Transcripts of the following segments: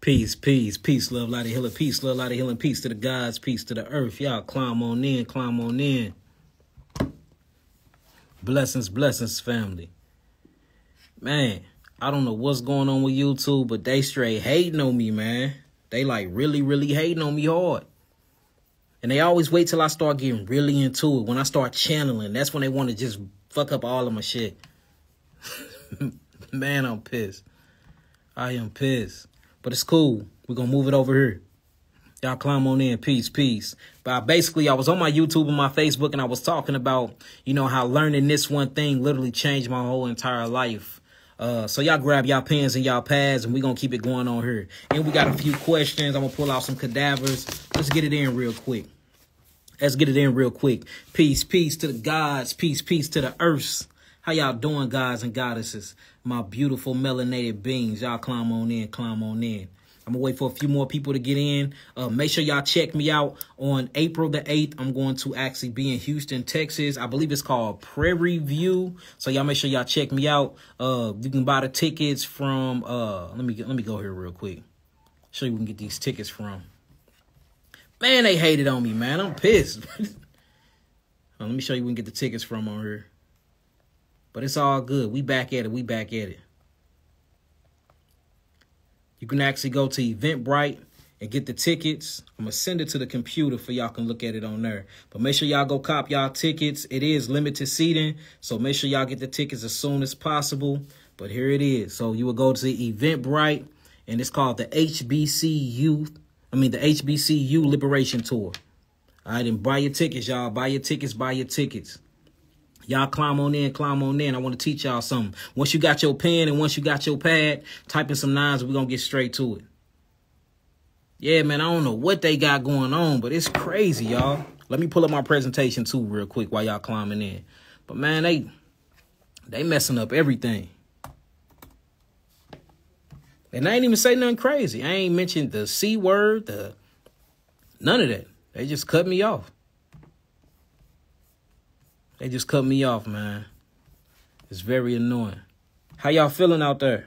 Peace, peace, peace, love, light of healing, peace, love, light of healing, peace to the gods, peace to the earth. Y'all climb on in, climb on in. Blessings, blessings, family. Man, I don't know what's going on with YouTube, but they straight hating on me, man. They like really, really hating on me hard. And they always wait till I start getting really into it. When I start channeling, that's when they want to just fuck up all of my shit. man, I'm pissed. I am pissed. But it's cool. We're going to move it over here. Y'all climb on in. Peace, peace. But basically, I was on my YouTube and my Facebook, and I was talking about, you know, how learning this one thing literally changed my whole entire life. Uh, so y'all grab y'all pens and y'all pads, and we're going to keep it going on here. And we got a few questions. I'm going to pull out some cadavers. Let's get it in real quick. Let's get it in real quick. Peace, peace to the gods. Peace, peace to the earths. How y'all doing, gods and goddesses? My beautiful melanated beings. Y'all climb on in, climb on in. I'm gonna wait for a few more people to get in. Uh, make sure y'all check me out on April the 8th. I'm going to actually be in Houston, Texas. I believe it's called Prairie View. So y'all make sure y'all check me out. Uh, you can buy the tickets from. Uh, let me get, let me go here real quick. Show you we can get these tickets from. Man, they hated on me, man. I'm pissed. let me show you we can get the tickets from on here. But it's all good. We back at it. We back at it. You can actually go to Eventbrite and get the tickets. I'm going to send it to the computer for y'all can look at it on there. But make sure y'all go cop y'all tickets. It is limited seating, so make sure y'all get the tickets as soon as possible. But here it is. So you will go to Eventbrite, and it's called the HBCU, I mean the HBCU Liberation Tour. All right, and buy your tickets, y'all. Buy your tickets, buy your tickets. Y'all climb on in, climb on in. I want to teach y'all something. Once you got your pen and once you got your pad, type in some nines, we're going to get straight to it. Yeah, man, I don't know what they got going on, but it's crazy, y'all. Let me pull up my presentation, too, real quick while y'all climbing in. But, man, they they messing up everything. And I ain't even say nothing crazy. I ain't mentioned the C word, the none of that. They just cut me off. They just cut me off, man. It's very annoying. How y'all feeling out there?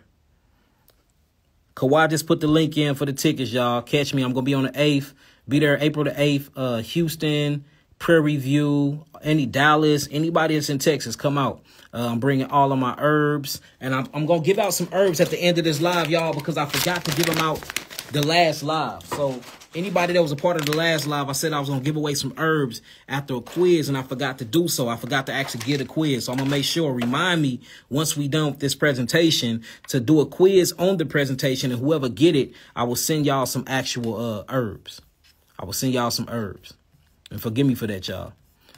Kawhi just put the link in for the tickets, y'all. Catch me. I'm going to be on the 8th. Be there April the 8th. Uh, Houston, Prairie View, any Dallas, anybody that's in Texas, come out. Uh, I'm bringing all of my herbs. And I'm, I'm going to give out some herbs at the end of this live, y'all, because I forgot to give them out the last live. So Anybody that was a part of the last live, I said I was going to give away some herbs after a quiz, and I forgot to do so. I forgot to actually get a quiz. So I'm going to make sure, remind me once we done with this presentation to do a quiz on the presentation, and whoever get it, I will send y'all some actual uh, herbs. I will send y'all some herbs. And forgive me for that, y'all.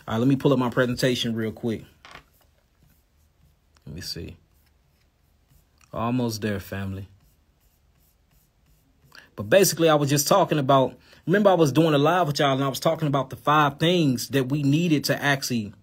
All right, let me pull up my presentation real quick. Let me see. Almost there, family. But basically, I was just talking about, remember I was doing a live with y'all and I was talking about the five things that we needed to actually,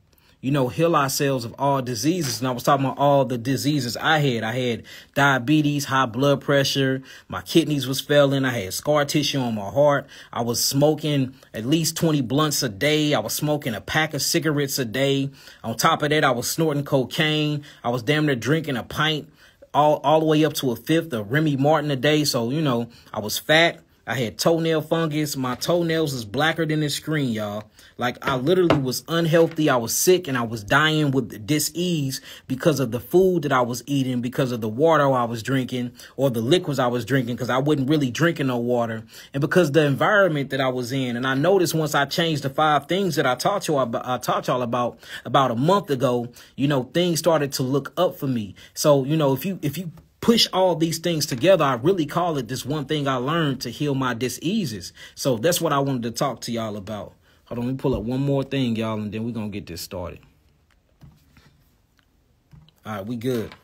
you know, heal ourselves of all diseases. And I was talking about all the diseases I had. I had diabetes, high blood pressure. My kidneys was failing. I had scar tissue on my heart. I was smoking at least 20 blunts a day. I was smoking a pack of cigarettes a day. On top of that, I was snorting cocaine. I was damn near drinking a pint all, all the way up to a fifth of Remy Martin a day. So, you know, I was fat. I had toenail fungus. My toenails is blacker than the screen, y'all. Like I literally was unhealthy. I was sick and I was dying with dis-ease because of the food that I was eating, because of the water I was drinking or the liquids I was drinking because I wasn't really drinking no water and because the environment that I was in. And I noticed once I changed the five things that I taught about, I taught y'all about about a month ago, you know, things started to look up for me. So, you know, if you if you push all these things together, I really call it this one thing I learned to heal my diseases. So that's what I wanted to talk to y'all about. Hold on, let me pull up one more thing, y'all, and then we're going to get this started. All right, we good.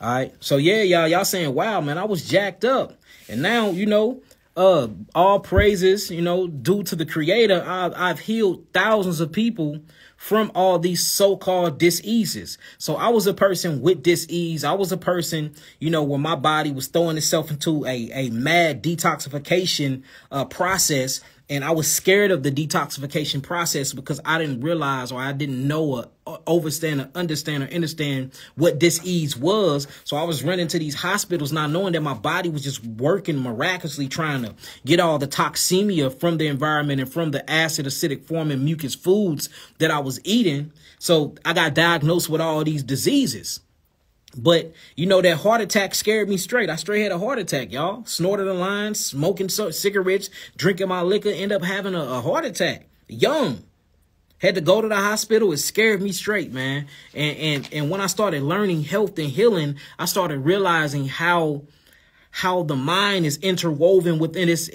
All right. So, yeah, y'all, y'all saying, wow, man, I was jacked up. And now, you know, uh, all praises, you know, due to the creator, I've, I've healed thousands of people from all these so-called diseases. So I was a person with disease. I was a person, you know, when my body was throwing itself into a, a mad detoxification uh, process and I was scared of the detoxification process because I didn't realize or I didn't know or, or understand or understand or understand what disease was. So I was running to these hospitals not knowing that my body was just working miraculously trying to get all the toxemia from the environment and from the acid acidic form and mucus foods that I was eating. So I got diagnosed with all these diseases. But you know that heart attack scared me straight. I straight had a heart attack, y'all. Snorted a line, smoking cigarettes, drinking my liquor, end up having a, a heart attack. Young. Had to go to the hospital. It scared me straight, man. And and and when I started learning health and healing, I started realizing how how the mind is interwoven within this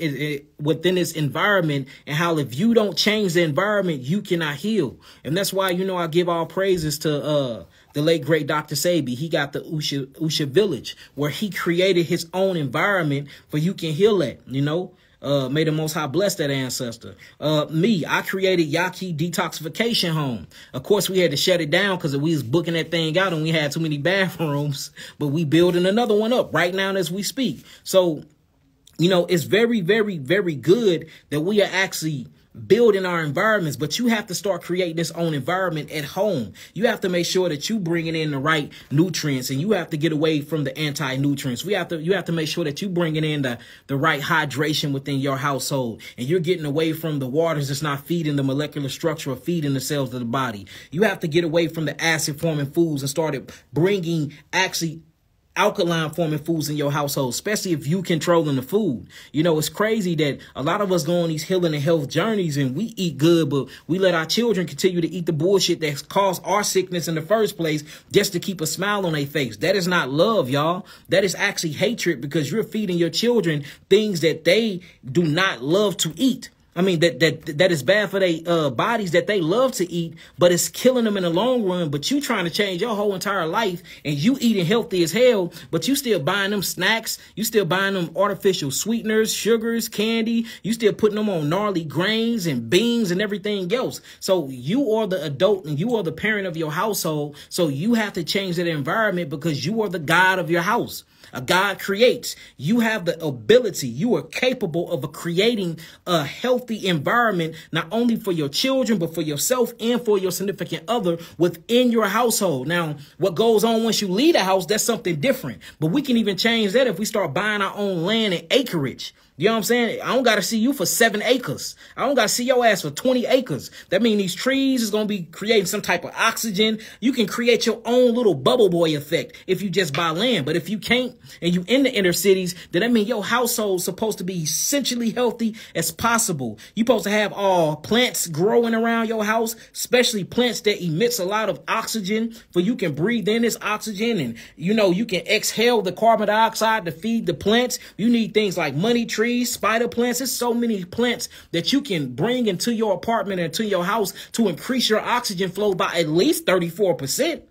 within this environment and how if you don't change the environment you cannot heal and that's why you know i give all praises to uh the late great Dr. Sebi, he got the Usha, Usha village where he created his own environment for you can heal at, you know. Uh, may the Most High bless that ancestor. Uh, me, I created Yahki Detoxification Home. Of course, we had to shut it down because we was booking that thing out and we had too many bathrooms. But we building another one up right now as we speak. So, you know, it's very, very, very good that we are actually building our environments, but you have to start creating this own environment at home. You have to make sure that you're bringing in the right nutrients and you have to get away from the anti-nutrients. We have to, you have to make sure that you're bringing in the, the right hydration within your household and you're getting away from the waters that's not feeding the molecular structure or feeding the cells of the body. You have to get away from the acid forming foods and started bringing actually alkaline forming foods in your household, especially if you controlling the food. You know, it's crazy that a lot of us go on these healing and health journeys and we eat good, but we let our children continue to eat the bullshit that's caused our sickness in the first place just to keep a smile on their face. That is not love, y'all. That is actually hatred because you're feeding your children things that they do not love to eat. I mean that that that is bad for their uh, bodies that they love to eat, but it's killing them in the long run. But you trying to change your whole entire life, and you eating healthy as hell, but you still buying them snacks, you still buying them artificial sweeteners, sugars, candy, you still putting them on gnarly grains and beans and everything else. So you are the adult and you are the parent of your household. So you have to change that environment because you are the god of your house. A God creates. You have the ability. You are capable of creating a healthy environment, not only for your children, but for yourself and for your significant other within your household. Now, what goes on once you leave the house, that's something different. But we can even change that if we start buying our own land and acreage. You know what I'm saying? I don't got to see you for seven acres. I don't got to see your ass for 20 acres. That means these trees is going to be creating some type of oxygen. You can create your own little bubble boy effect if you just buy land. But if you can't and you in the inner cities, then that means your household's supposed to be essentially healthy as possible. You supposed to have all plants growing around your house, especially plants that emits a lot of oxygen for you can breathe in this oxygen and you know, you can exhale the carbon dioxide to feed the plants. You need things like money trees trees, spider plants. There's so many plants that you can bring into your apartment and to your house to increase your oxygen flow by at least 34%.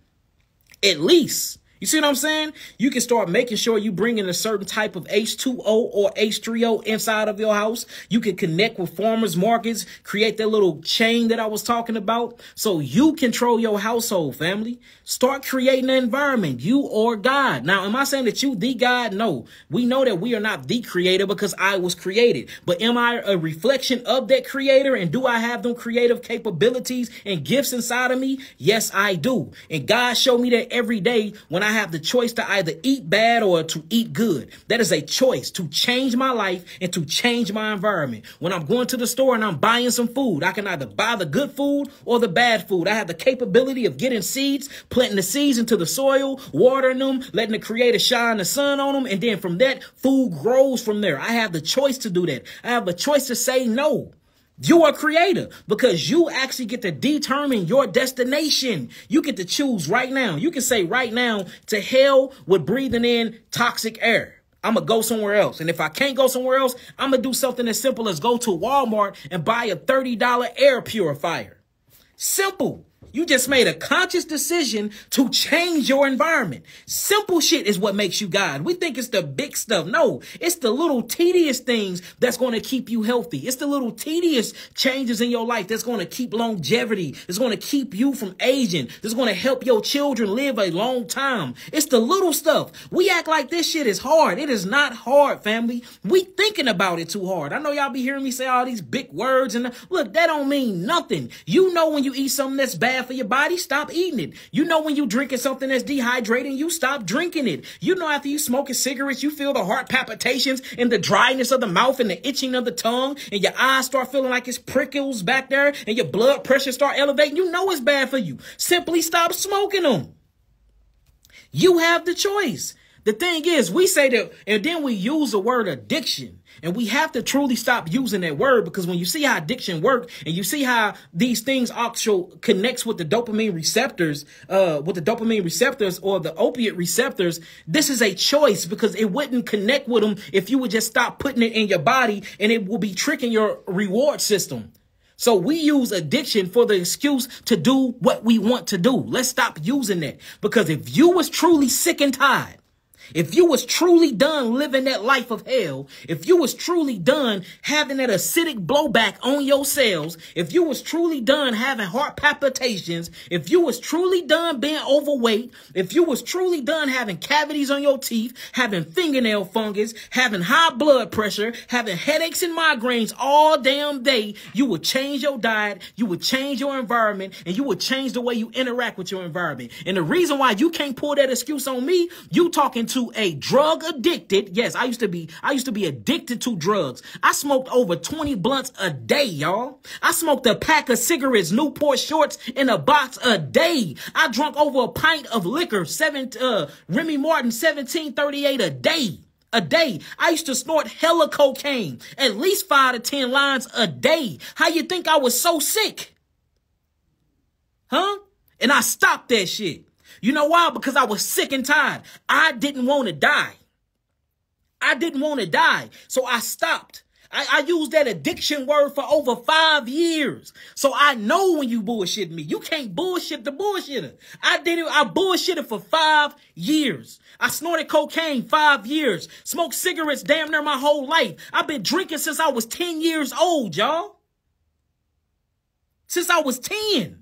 At least. You see what I'm saying? You can start making sure you bring in a certain type of H2O or H3O inside of your house. You can connect with farmers markets, create that little chain that I was talking about. So you control your household, family. Start creating an environment. You or God. Now, am I saying that you the God? No. We know that we are not the creator because I was created. But am I a reflection of that creator? And do I have them creative capabilities and gifts inside of me? Yes, I do. And God showed me that every day when I I have the choice to either eat bad or to eat good. That is a choice to change my life and to change my environment. When I'm going to the store and I'm buying some food, I can either buy the good food or the bad food. I have the capability of getting seeds, planting the seeds into the soil, watering them, letting the creator shine the sun on them. And then from that, food grows from there. I have the choice to do that. I have a choice to say no. You are creator because you actually get to determine your destination. You get to choose right now. You can say right now to hell with breathing in toxic air. I'm going to go somewhere else. And if I can't go somewhere else, I'm going to do something as simple as go to Walmart and buy a $30 air purifier. Simple. You just made a conscious decision to change your environment. Simple shit is what makes you God. We think it's the big stuff. No, it's the little tedious things that's going to keep you healthy. It's the little tedious changes in your life that's going to keep longevity. It's going to keep you from aging. It's going to help your children live a long time. It's the little stuff. We act like this shit is hard. It is not hard, family. We thinking about it too hard. I know y'all be hearing me say all these big words and look, that don't mean nothing. You know when you eat something that's bad for your body, stop eating it. You know when you drinking something that's dehydrating, you stop drinking it. You know after you smoking cigarettes, you feel the heart palpitations and the dryness of the mouth and the itching of the tongue and your eyes start feeling like it's prickles back there and your blood pressure start elevating. You know it's bad for you. Simply stop smoking them. You have the choice. The thing is, we say that, and then we use the word addiction. And we have to truly stop using that word because when you see how addiction works and you see how these things actual connects with the dopamine receptors, uh, with the dopamine receptors or the opiate receptors, this is a choice because it wouldn't connect with them if you would just stop putting it in your body and it will be tricking your reward system. So we use addiction for the excuse to do what we want to do. Let's stop using that because if you was truly sick and tired if you was truly done living that life of hell, if you was truly done having that acidic blowback on your cells, if you was truly done having heart palpitations, if you was truly done being overweight, if you was truly done having cavities on your teeth, having fingernail fungus, having high blood pressure, having headaches and migraines all damn day, you would change your diet, you would change your environment, and you would change the way you interact with your environment. And the reason why you can't pull that excuse on me, you talking to to a drug addicted. Yes, I used to be, I used to be addicted to drugs. I smoked over 20 blunts a day, y'all. I smoked a pack of cigarettes, Newport shorts in a box a day. I drunk over a pint of liquor, seven, uh, Remy Martin 1738 a day a day. I used to snort hella cocaine, at least five to 10 lines a day. How you think I was so sick? Huh? And I stopped that shit. You know why? Because I was sick and tired. I didn't want to die. I didn't want to die. So I stopped. I, I used that addiction word for over five years. So I know when you bullshit me. You can't bullshit the bullshitter. I did it. I bullshitted for five years. I snorted cocaine five years. Smoked cigarettes damn near my whole life. I've been drinking since I was 10 years old, y'all. Since I was 10.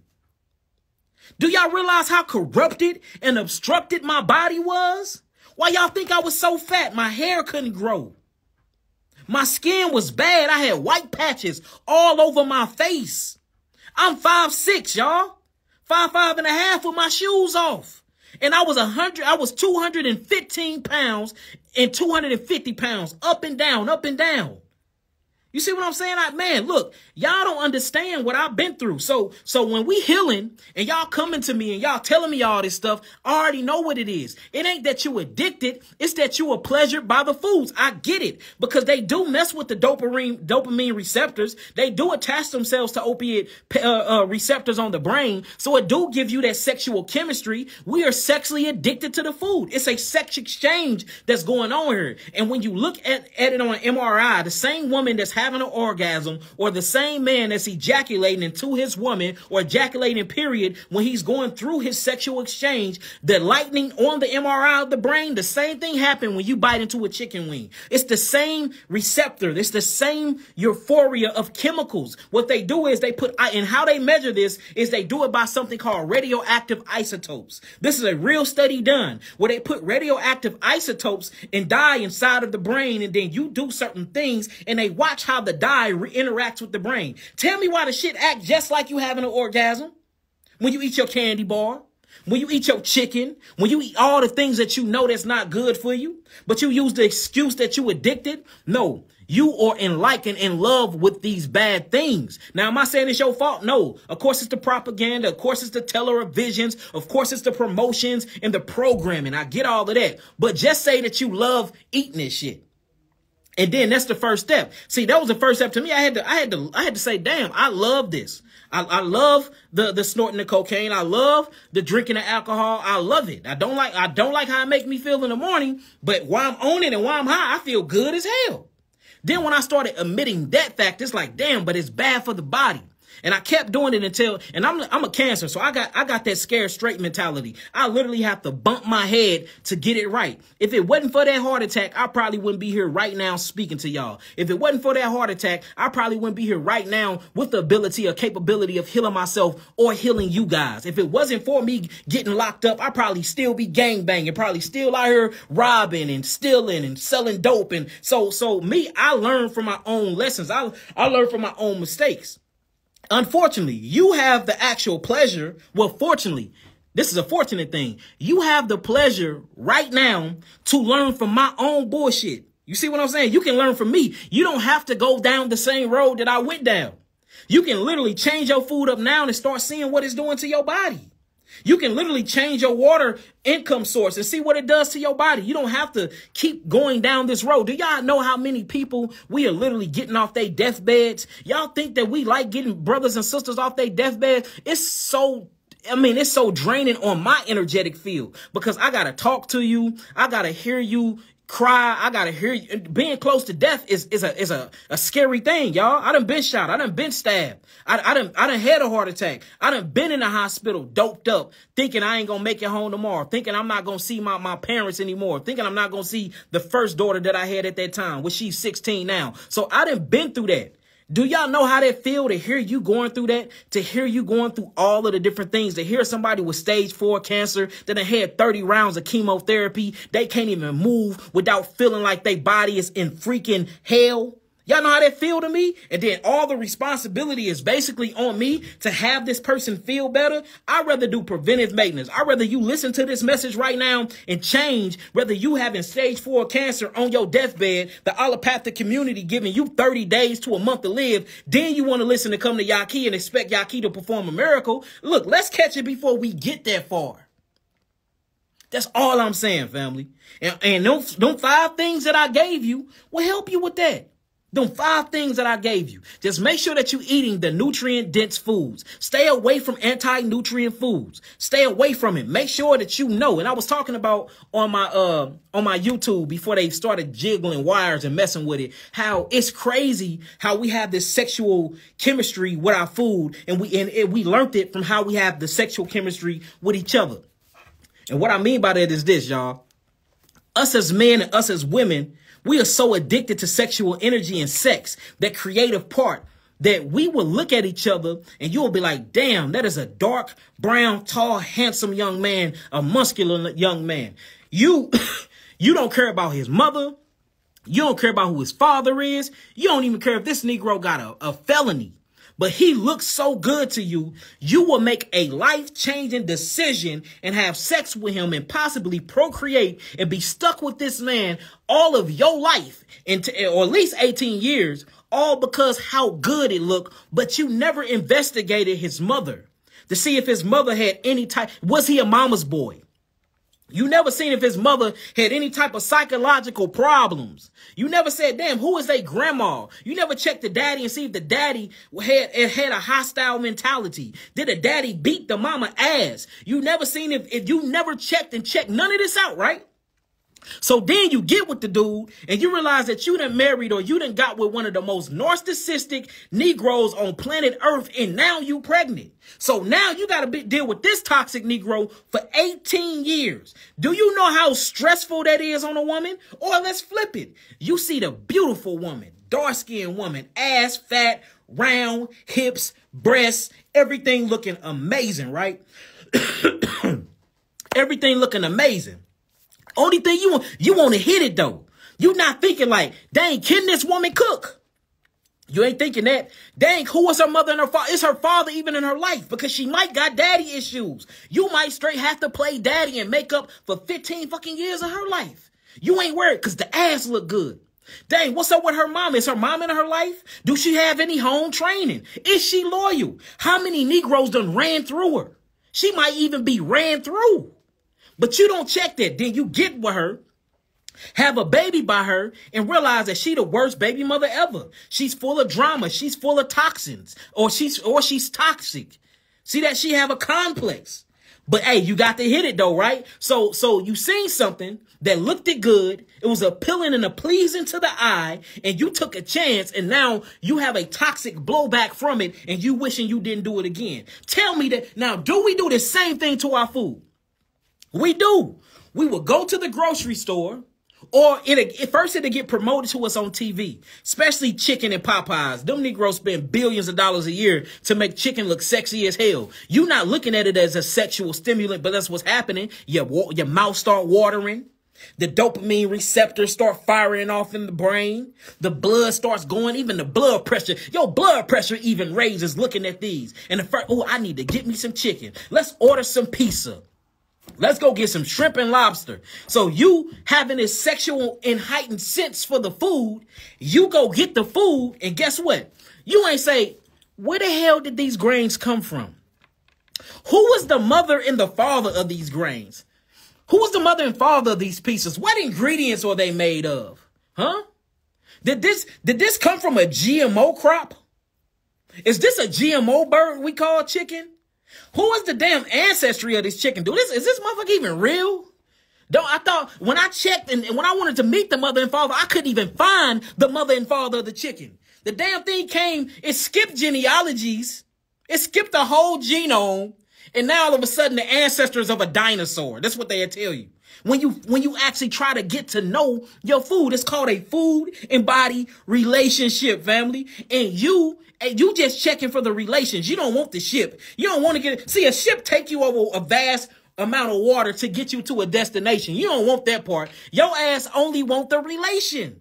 Do y'all realize how corrupted and obstructed my body was? Why y'all think I was so fat? My hair couldn't grow. My skin was bad. I had white patches all over my face. I'm five six, y'all. Five five and a half with my shoes off. And I was a hundred, I was 215 pounds and 250 pounds up and down, up and down. You see what I'm saying? I, man, look, y'all don't understand what I've been through. So, so when we healing and y'all coming to me and y'all telling me all this stuff, I already know what it is. It ain't that you addicted. It's that you are pleasured by the foods. I get it because they do mess with the dopamine, dopamine receptors. They do attach themselves to opiate uh, uh, receptors on the brain. So it do give you that sexual chemistry. We are sexually addicted to the food. It's a sex exchange that's going on here. And when you look at, at it on MRI, the same woman that's having having an orgasm or the same man that's ejaculating into his woman or ejaculating period when he's going through his sexual exchange, the lightning on the MRI of the brain, the same thing happened when you bite into a chicken wing. It's the same receptor. It's the same euphoria of chemicals. What they do is they put, and how they measure this is they do it by something called radioactive isotopes. This is a real study done where they put radioactive isotopes and dye inside of the brain and then you do certain things and they watch how the dye interacts with the brain. Tell me why the shit act just like you having an orgasm when you eat your candy bar, when you eat your chicken, when you eat all the things that you know that's not good for you, but you use the excuse that you addicted. No, you are in like and in love with these bad things. Now, am I saying it's your fault? No. Of course, it's the propaganda. Of course, it's the televisions. Of course, it's the promotions and the programming. I get all of that. But just say that you love eating this shit. And then that's the first step. See, that was the first step to me. I had to, I had to, I had to say, damn, I love this. I, I love the, the snorting the cocaine. I love the drinking the alcohol. I love it. I don't like, I don't like how it makes me feel in the morning, but while I'm on it and while I'm high, I feel good as hell. Then when I started admitting that fact, it's like, damn, but it's bad for the body. And I kept doing it until, and I'm, I'm a cancer, so I got, I got that scared straight mentality. I literally have to bump my head to get it right. If it wasn't for that heart attack, I probably wouldn't be here right now speaking to y'all. If it wasn't for that heart attack, I probably wouldn't be here right now with the ability or capability of healing myself or healing you guys. If it wasn't for me getting locked up, I'd probably still be gang banging, probably still out here robbing and stealing and selling dope. And so, so me, I learned from my own lessons. I, I learned from my own mistakes. Unfortunately, you have the actual pleasure. Well, fortunately, this is a fortunate thing. You have the pleasure right now to learn from my own bullshit. You see what I'm saying? You can learn from me. You don't have to go down the same road that I went down. You can literally change your food up now and start seeing what it's doing to your body. You can literally change your water income source and see what it does to your body. You don't have to keep going down this road. Do y'all know how many people we are literally getting off their deathbeds? Y'all think that we like getting brothers and sisters off their deathbed? It's so I mean, it's so draining on my energetic field because I got to talk to you. I got to hear you cry. I gotta hear you. Being close to death is, is a, is a, a scary thing, y'all. I done been shot. I done been stabbed. I, I done, I done had a heart attack. I done been in the hospital, doped up, thinking I ain't gonna make it home tomorrow, thinking I'm not gonna see my, my parents anymore, thinking I'm not gonna see the first daughter that I had at that time, which she's 16 now. So I done been through that. Do y'all know how that feel to hear you going through that? To hear you going through all of the different things, to hear somebody with stage four cancer that had 30 rounds of chemotherapy, they can't even move without feeling like their body is in freaking hell. Y'all know how that feel to me? And then all the responsibility is basically on me to have this person feel better. I'd rather do preventive maintenance. I'd rather you listen to this message right now and change, whether you having stage four cancer on your deathbed, the allopathic community giving you 30 days to a month to live, then you want to listen to come to Yahki and expect Yahki to perform a miracle. Look, let's catch it before we get that far. That's all I'm saying, family. And, and those, those five things that I gave you will help you with that. Them five things that I gave you. Just make sure that you're eating the nutrient dense foods. Stay away from anti-nutrient foods. Stay away from it. Make sure that you know. And I was talking about on my uh on my YouTube before they started jiggling wires and messing with it, how it's crazy how we have this sexual chemistry with our food and we and it, we learned it from how we have the sexual chemistry with each other. And what I mean by that is this, y'all. Us as men and us as women, we are so addicted to sexual energy and sex, that creative part, that we will look at each other and you'll be like, damn, that is a dark, brown, tall, handsome young man, a muscular young man. You, you don't care about his mother. You don't care about who his father is. You don't even care if this Negro got a, a felony but he looks so good to you, you will make a life changing decision and have sex with him and possibly procreate and be stuck with this man all of your life, into, or at least 18 years, all because how good it looked, but you never investigated his mother to see if his mother had any type, was he a mama's boy? You never seen if his mother had any type of psychological problems. You never said, damn, who is their grandma? You never checked the daddy and see if the daddy had, had a hostile mentality. Did the daddy beat the mama ass? You never seen if, if you never checked and checked none of this out, right? So then you get with the dude and you realize that you done married or you done got with one of the most narcissistic Negroes on planet Earth and now you pregnant. So now you got to deal with this toxic Negro for 18 years. Do you know how stressful that is on a woman? Or let's flip it. You see the beautiful woman, dark skinned woman, ass fat, round, hips, breasts, everything looking amazing, right? everything looking amazing. Only thing you want, you want to hit it though. You not thinking like, dang, can this woman cook? You ain't thinking that. Dang, who was her mother and her father? Is her father even in her life? Because she might got daddy issues. You might straight have to play daddy and make up for 15 fucking years of her life. You ain't worried because the ass look good. Dang, what's up with her mom? Is her mom in her life? Do she have any home training? Is she loyal? How many Negroes done ran through her? She might even be ran through. But you don't check that. Then you get with her, have a baby by her, and realize that she the worst baby mother ever. She's full of drama. She's full of toxins. Or she's or she's toxic. See that she have a complex. But hey, you got to hit it though, right? So, so you seen something that looked it good. It was appealing and a pleasing to the eye, and you took a chance, and now you have a toxic blowback from it, and you wishing you didn't do it again. Tell me that now, do we do the same thing to our food? We do. We will go to the grocery store. Or in it first it'll get promoted to us on TV, especially chicken and Popeyes. Them Negroes spend billions of dollars a year to make chicken look sexy as hell. You're not looking at it as a sexual stimulant, but that's what's happening. Your, your mouth start watering. The dopamine receptors start firing off in the brain. The blood starts going, even the blood pressure. Your blood pressure even raises looking at these. And the first, oh, I need to get me some chicken. Let's order some pizza. Let's go get some shrimp and lobster. So you having this sexual and heightened sense for the food, you go get the food, and guess what? You ain't say, where the hell did these grains come from? Who was the mother and the father of these grains? Who was the mother and father of these pieces? What ingredients were they made of? Huh? Did this did this come from a GMO crop? Is this a GMO bird we call chicken? Who is the damn ancestry of this chicken? Dude, this, is this motherfucker even real? Don't I thought when I checked and, and when I wanted to meet the mother and father, I couldn't even find the mother and father of the chicken. The damn thing came, it skipped genealogies, it skipped the whole genome, and now all of a sudden the ancestors of a dinosaur. That's what they tell you. When you when you actually try to get to know your food, it's called a food and body relationship, family. And you and you just checking for the relations. You don't want the ship. You don't want to get see a ship take you over a vast amount of water to get you to a destination. You don't want that part. Your ass only want the relation.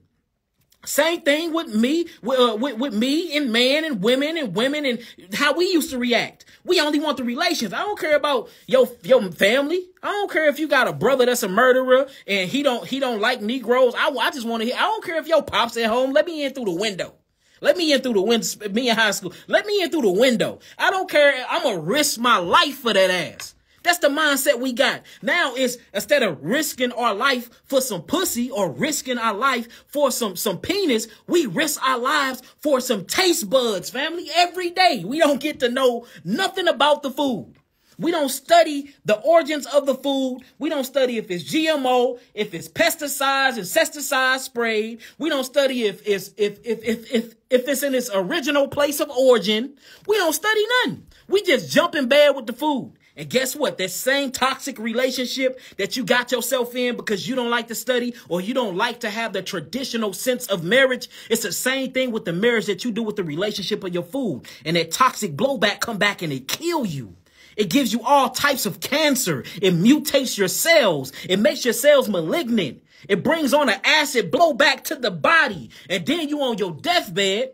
Same thing with me, with, uh, with, with me and man and women and women and how we used to react. We only want the relations. I don't care about your your family. I don't care if you got a brother that's a murderer and he don't he don't like Negroes. I, I just want to. I don't care if your pops at home. Let me in through the window. Let me in through the window. Me in high school. Let me in through the window. I don't care. I'm gonna risk my life for that ass. That's the mindset we got. Now is instead of risking our life for some pussy or risking our life for some, some penis, we risk our lives for some taste buds, family, every day. We don't get to know nothing about the food. We don't study the origins of the food. We don't study if it's GMO, if it's pesticides, insecticides sprayed. We don't study if it's if if if if if it's in its original place of origin. We don't study nothing. We just jump in bed with the food. And guess what? That same toxic relationship that you got yourself in because you don't like to study or you don't like to have the traditional sense of marriage, it's the same thing with the marriage that you do with the relationship of your food. And that toxic blowback come back and it kill you. It gives you all types of cancer. It mutates your cells. It makes your cells malignant. It brings on an acid blowback to the body. And then you on your deathbed.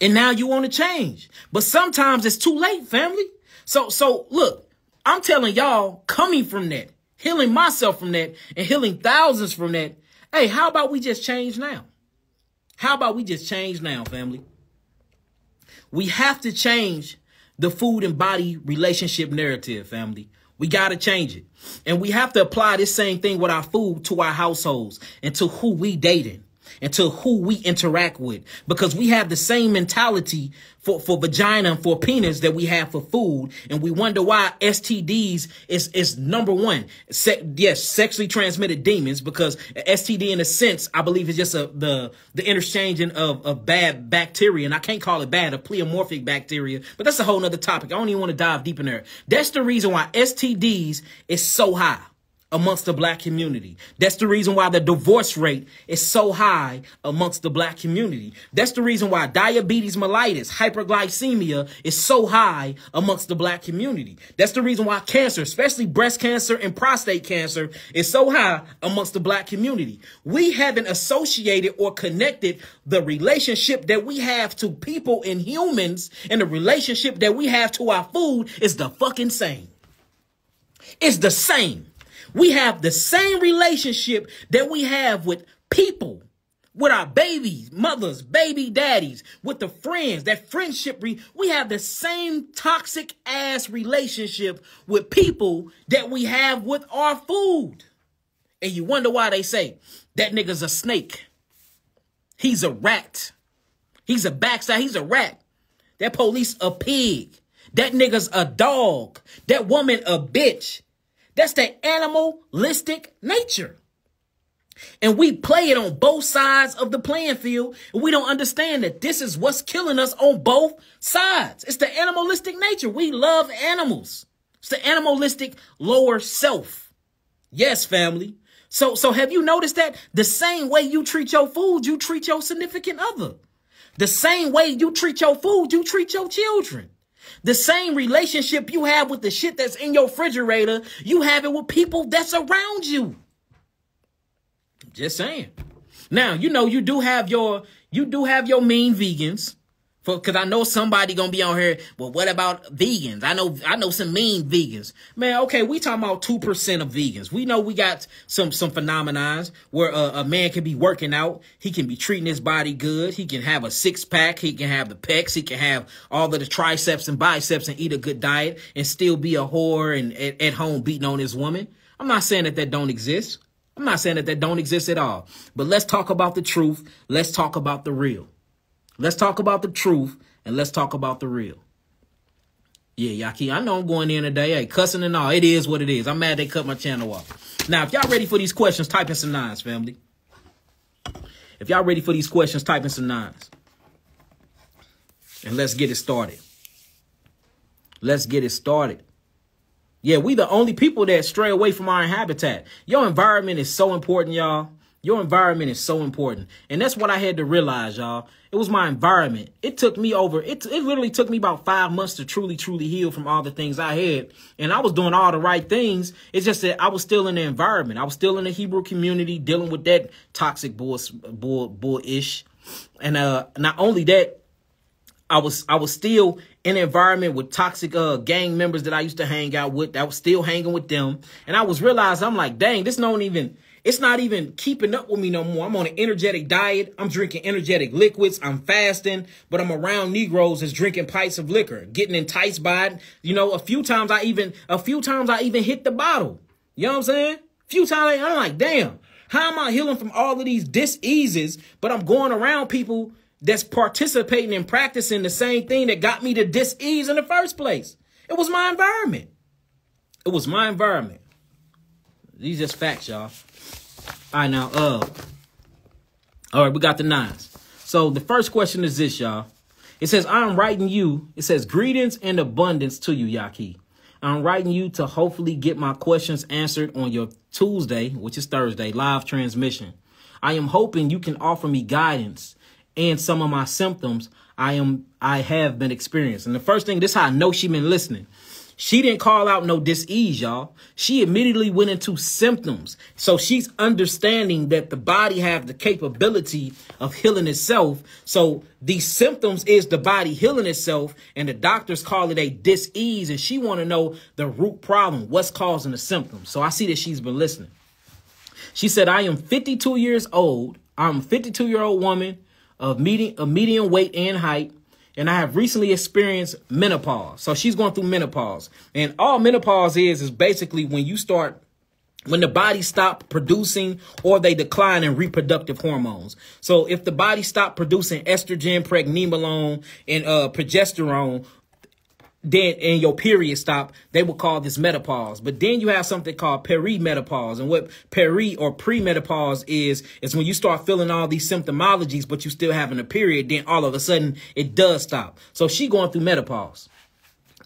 And now you want to change. But sometimes it's too late, family. So, so look, I'm telling y'all, coming from that, healing myself from that, and healing thousands from that. Hey, how about we just change now? How about we just change now, family? We have to change the food and body relationship narrative, family. We got to change it. And we have to apply this same thing with our food to our households and to who we dating and to who we interact with because we have the same mentality for, for vagina and for penis that we have for food. And we wonder why STDs is, is number one. Se- yes, sexually transmitted demons because STD in a sense, I believe is just a, the, the interchanging of, of bad bacteria. And I can't call it bad, a pleomorphic bacteria, but that's a whole nother topic. I don't even want to dive deep in there. That's the reason why STDs is so high amongst the black community. That's the reason why the divorce rate is so high amongst the black community. That's the reason why diabetes mellitus, hyperglycemia is so high amongst the black community. That's the reason why cancer, especially breast cancer and prostate cancer, is so high amongst the black community. We haven't associated or connected the relationship that we have to people and humans and the relationship that we have to our food is the fucking same. It's the same. We have the same relationship that we have with people, with our babies, mothers, baby daddies, with the friends, that friendship. We have the same toxic ass relationship with people that we have with our food. And you wonder why they say that nigga's a snake. He's a rat. He's a backside. He's a rat. That police a pig. That nigga's a dog. That woman a bitch. That's the animalistic nature. And we play it on both sides of the playing field. And we don't understand that this is what's killing us on both sides. It's the animalistic nature. We love animals. It's the animalistic lower self. Yes, family. So, so have you noticed that the same way you treat your food, you treat your significant other. The same way you treat your food, you treat your children. The same relationship you have with the shit that's in your refrigerator, you have it with people that's around you. Just saying. Now, you know, you do have your, you do have your mean vegans. For, cause I know somebody gonna be on here. Well, what about vegans? I know, I know some mean vegans. Man, okay, we talking about 2% of vegans. We know we got some, some phenomenons where a, a man can be working out. He can be treating his body good. He can have a six pack. He can have the pecs. He can have all of the triceps and biceps and eat a good diet and still be a whore and at, at home beating on his woman. I'm not saying that that don't exist. I'm not saying that that don't exist at all. But let's talk about the truth. Let's talk about the real. Let's talk about the truth and let's talk about the real. Yeah, Yahki, I know I'm going in today. Hey, cussing and all. It is what it is. I'm mad they cut my channel off. Now, if y'all ready for these questions, type in some nines, family. If y'all ready for these questions, type in some nines. And let's get it started. Let's get it started. Yeah, we the only people that stray away from our habitat. Your environment is so important, y'all. Your environment is so important. And that's what I had to realize, y'all. It was my environment. It took me over, it, it literally took me about five months to truly, truly heal from all the things I had. And I was doing all the right things. It's just that I was still in the environment. I was still in the Hebrew community dealing with that toxic bull, bull, bullish. And uh, not only that, I was I was still in an environment with toxic uh gang members that I used to hang out with. I was still hanging with them. And I was realizing I'm like, dang, this don't even it's not even keeping up with me no more. I'm on an energetic diet. I'm drinking energetic liquids. I'm fasting, but I'm around Negroes that's drinking pints of liquor, getting enticed by it. You know, a few times I even, a few times I even hit the bottle. You know what I'm saying? A few times I'm like, damn, how am I healing from all of these diseases? But I'm going around people that's participating and practicing the same thing that got me to disease in the first place. It was my environment. It was my environment. These just facts, y'all. All right, now, uh, all right, we got the nines. So the first question is this, y'all. It says, I'm writing you. It says, greetings and abundance to you, Yahki. I'm writing you to hopefully get my questions answered on your Tuesday, which is Thursday, live transmission. I am hoping you can offer me guidance and some of my symptoms I am I have been experiencing. And the first thing, this how I know she been listening. She didn't call out no disease, y'all. She immediately went into symptoms. So she's understanding that the body have the capability of healing itself. So these symptoms is the body healing itself and the doctors call it a disease and she want to know the root problem, what's causing the symptoms. So I see that she's been listening. She said, I am 52 years old. I'm a 52 year old woman of medium, of medium weight and height and I have recently experienced menopause. So she's going through menopause. And all menopause is, is basically when you start when the body stop producing or they decline in reproductive hormones. So if the body stop producing estrogen, pregnenolone, and uh, progesterone, then in your period stop, they will call this menopause. But then you have something called perimenopause. And what peri or premenopause is, is when you start feeling all these symptomologies, but you still having a period, then all of a sudden it does stop. So she going through menopause.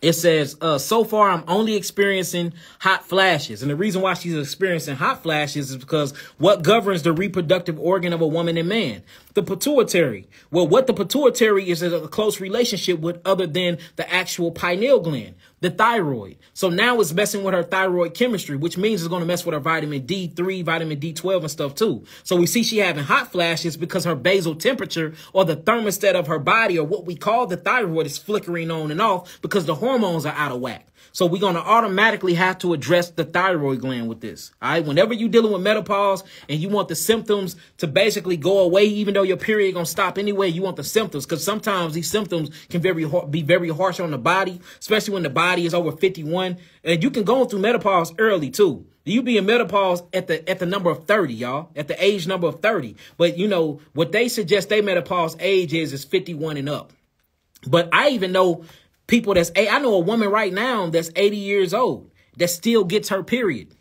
It says, uh, so far I'm only experiencing hot flashes. And the reason why she's experiencing hot flashes is because what governs the reproductive organ of a woman and man? The pituitary. Well, what the pituitary is is a close relationship with other than the actual pineal gland the thyroid. So now it's messing with her thyroid chemistry, which means it's going to mess with her vitamin D3, vitamin D12 and stuff too. So we see she having hot flashes because her basal temperature or the thermostat of her body or what we call the thyroid is flickering on and off because the hormones are out of whack. So we're going to automatically have to address the thyroid gland with this. All right. Whenever you're dealing with menopause and you want the symptoms to basically go away, even though your period going to stop anyway, you want the symptoms because sometimes these symptoms can very be very harsh on the body, especially when the body is over 51. And you can go through menopause early too. You be in menopause at the at the number of 30, y'all, at the age number of 30. But you know, what they suggest their menopause age is is 51 and up. But I even know People that's, I know a woman right now that's 80 years old that still gets her period.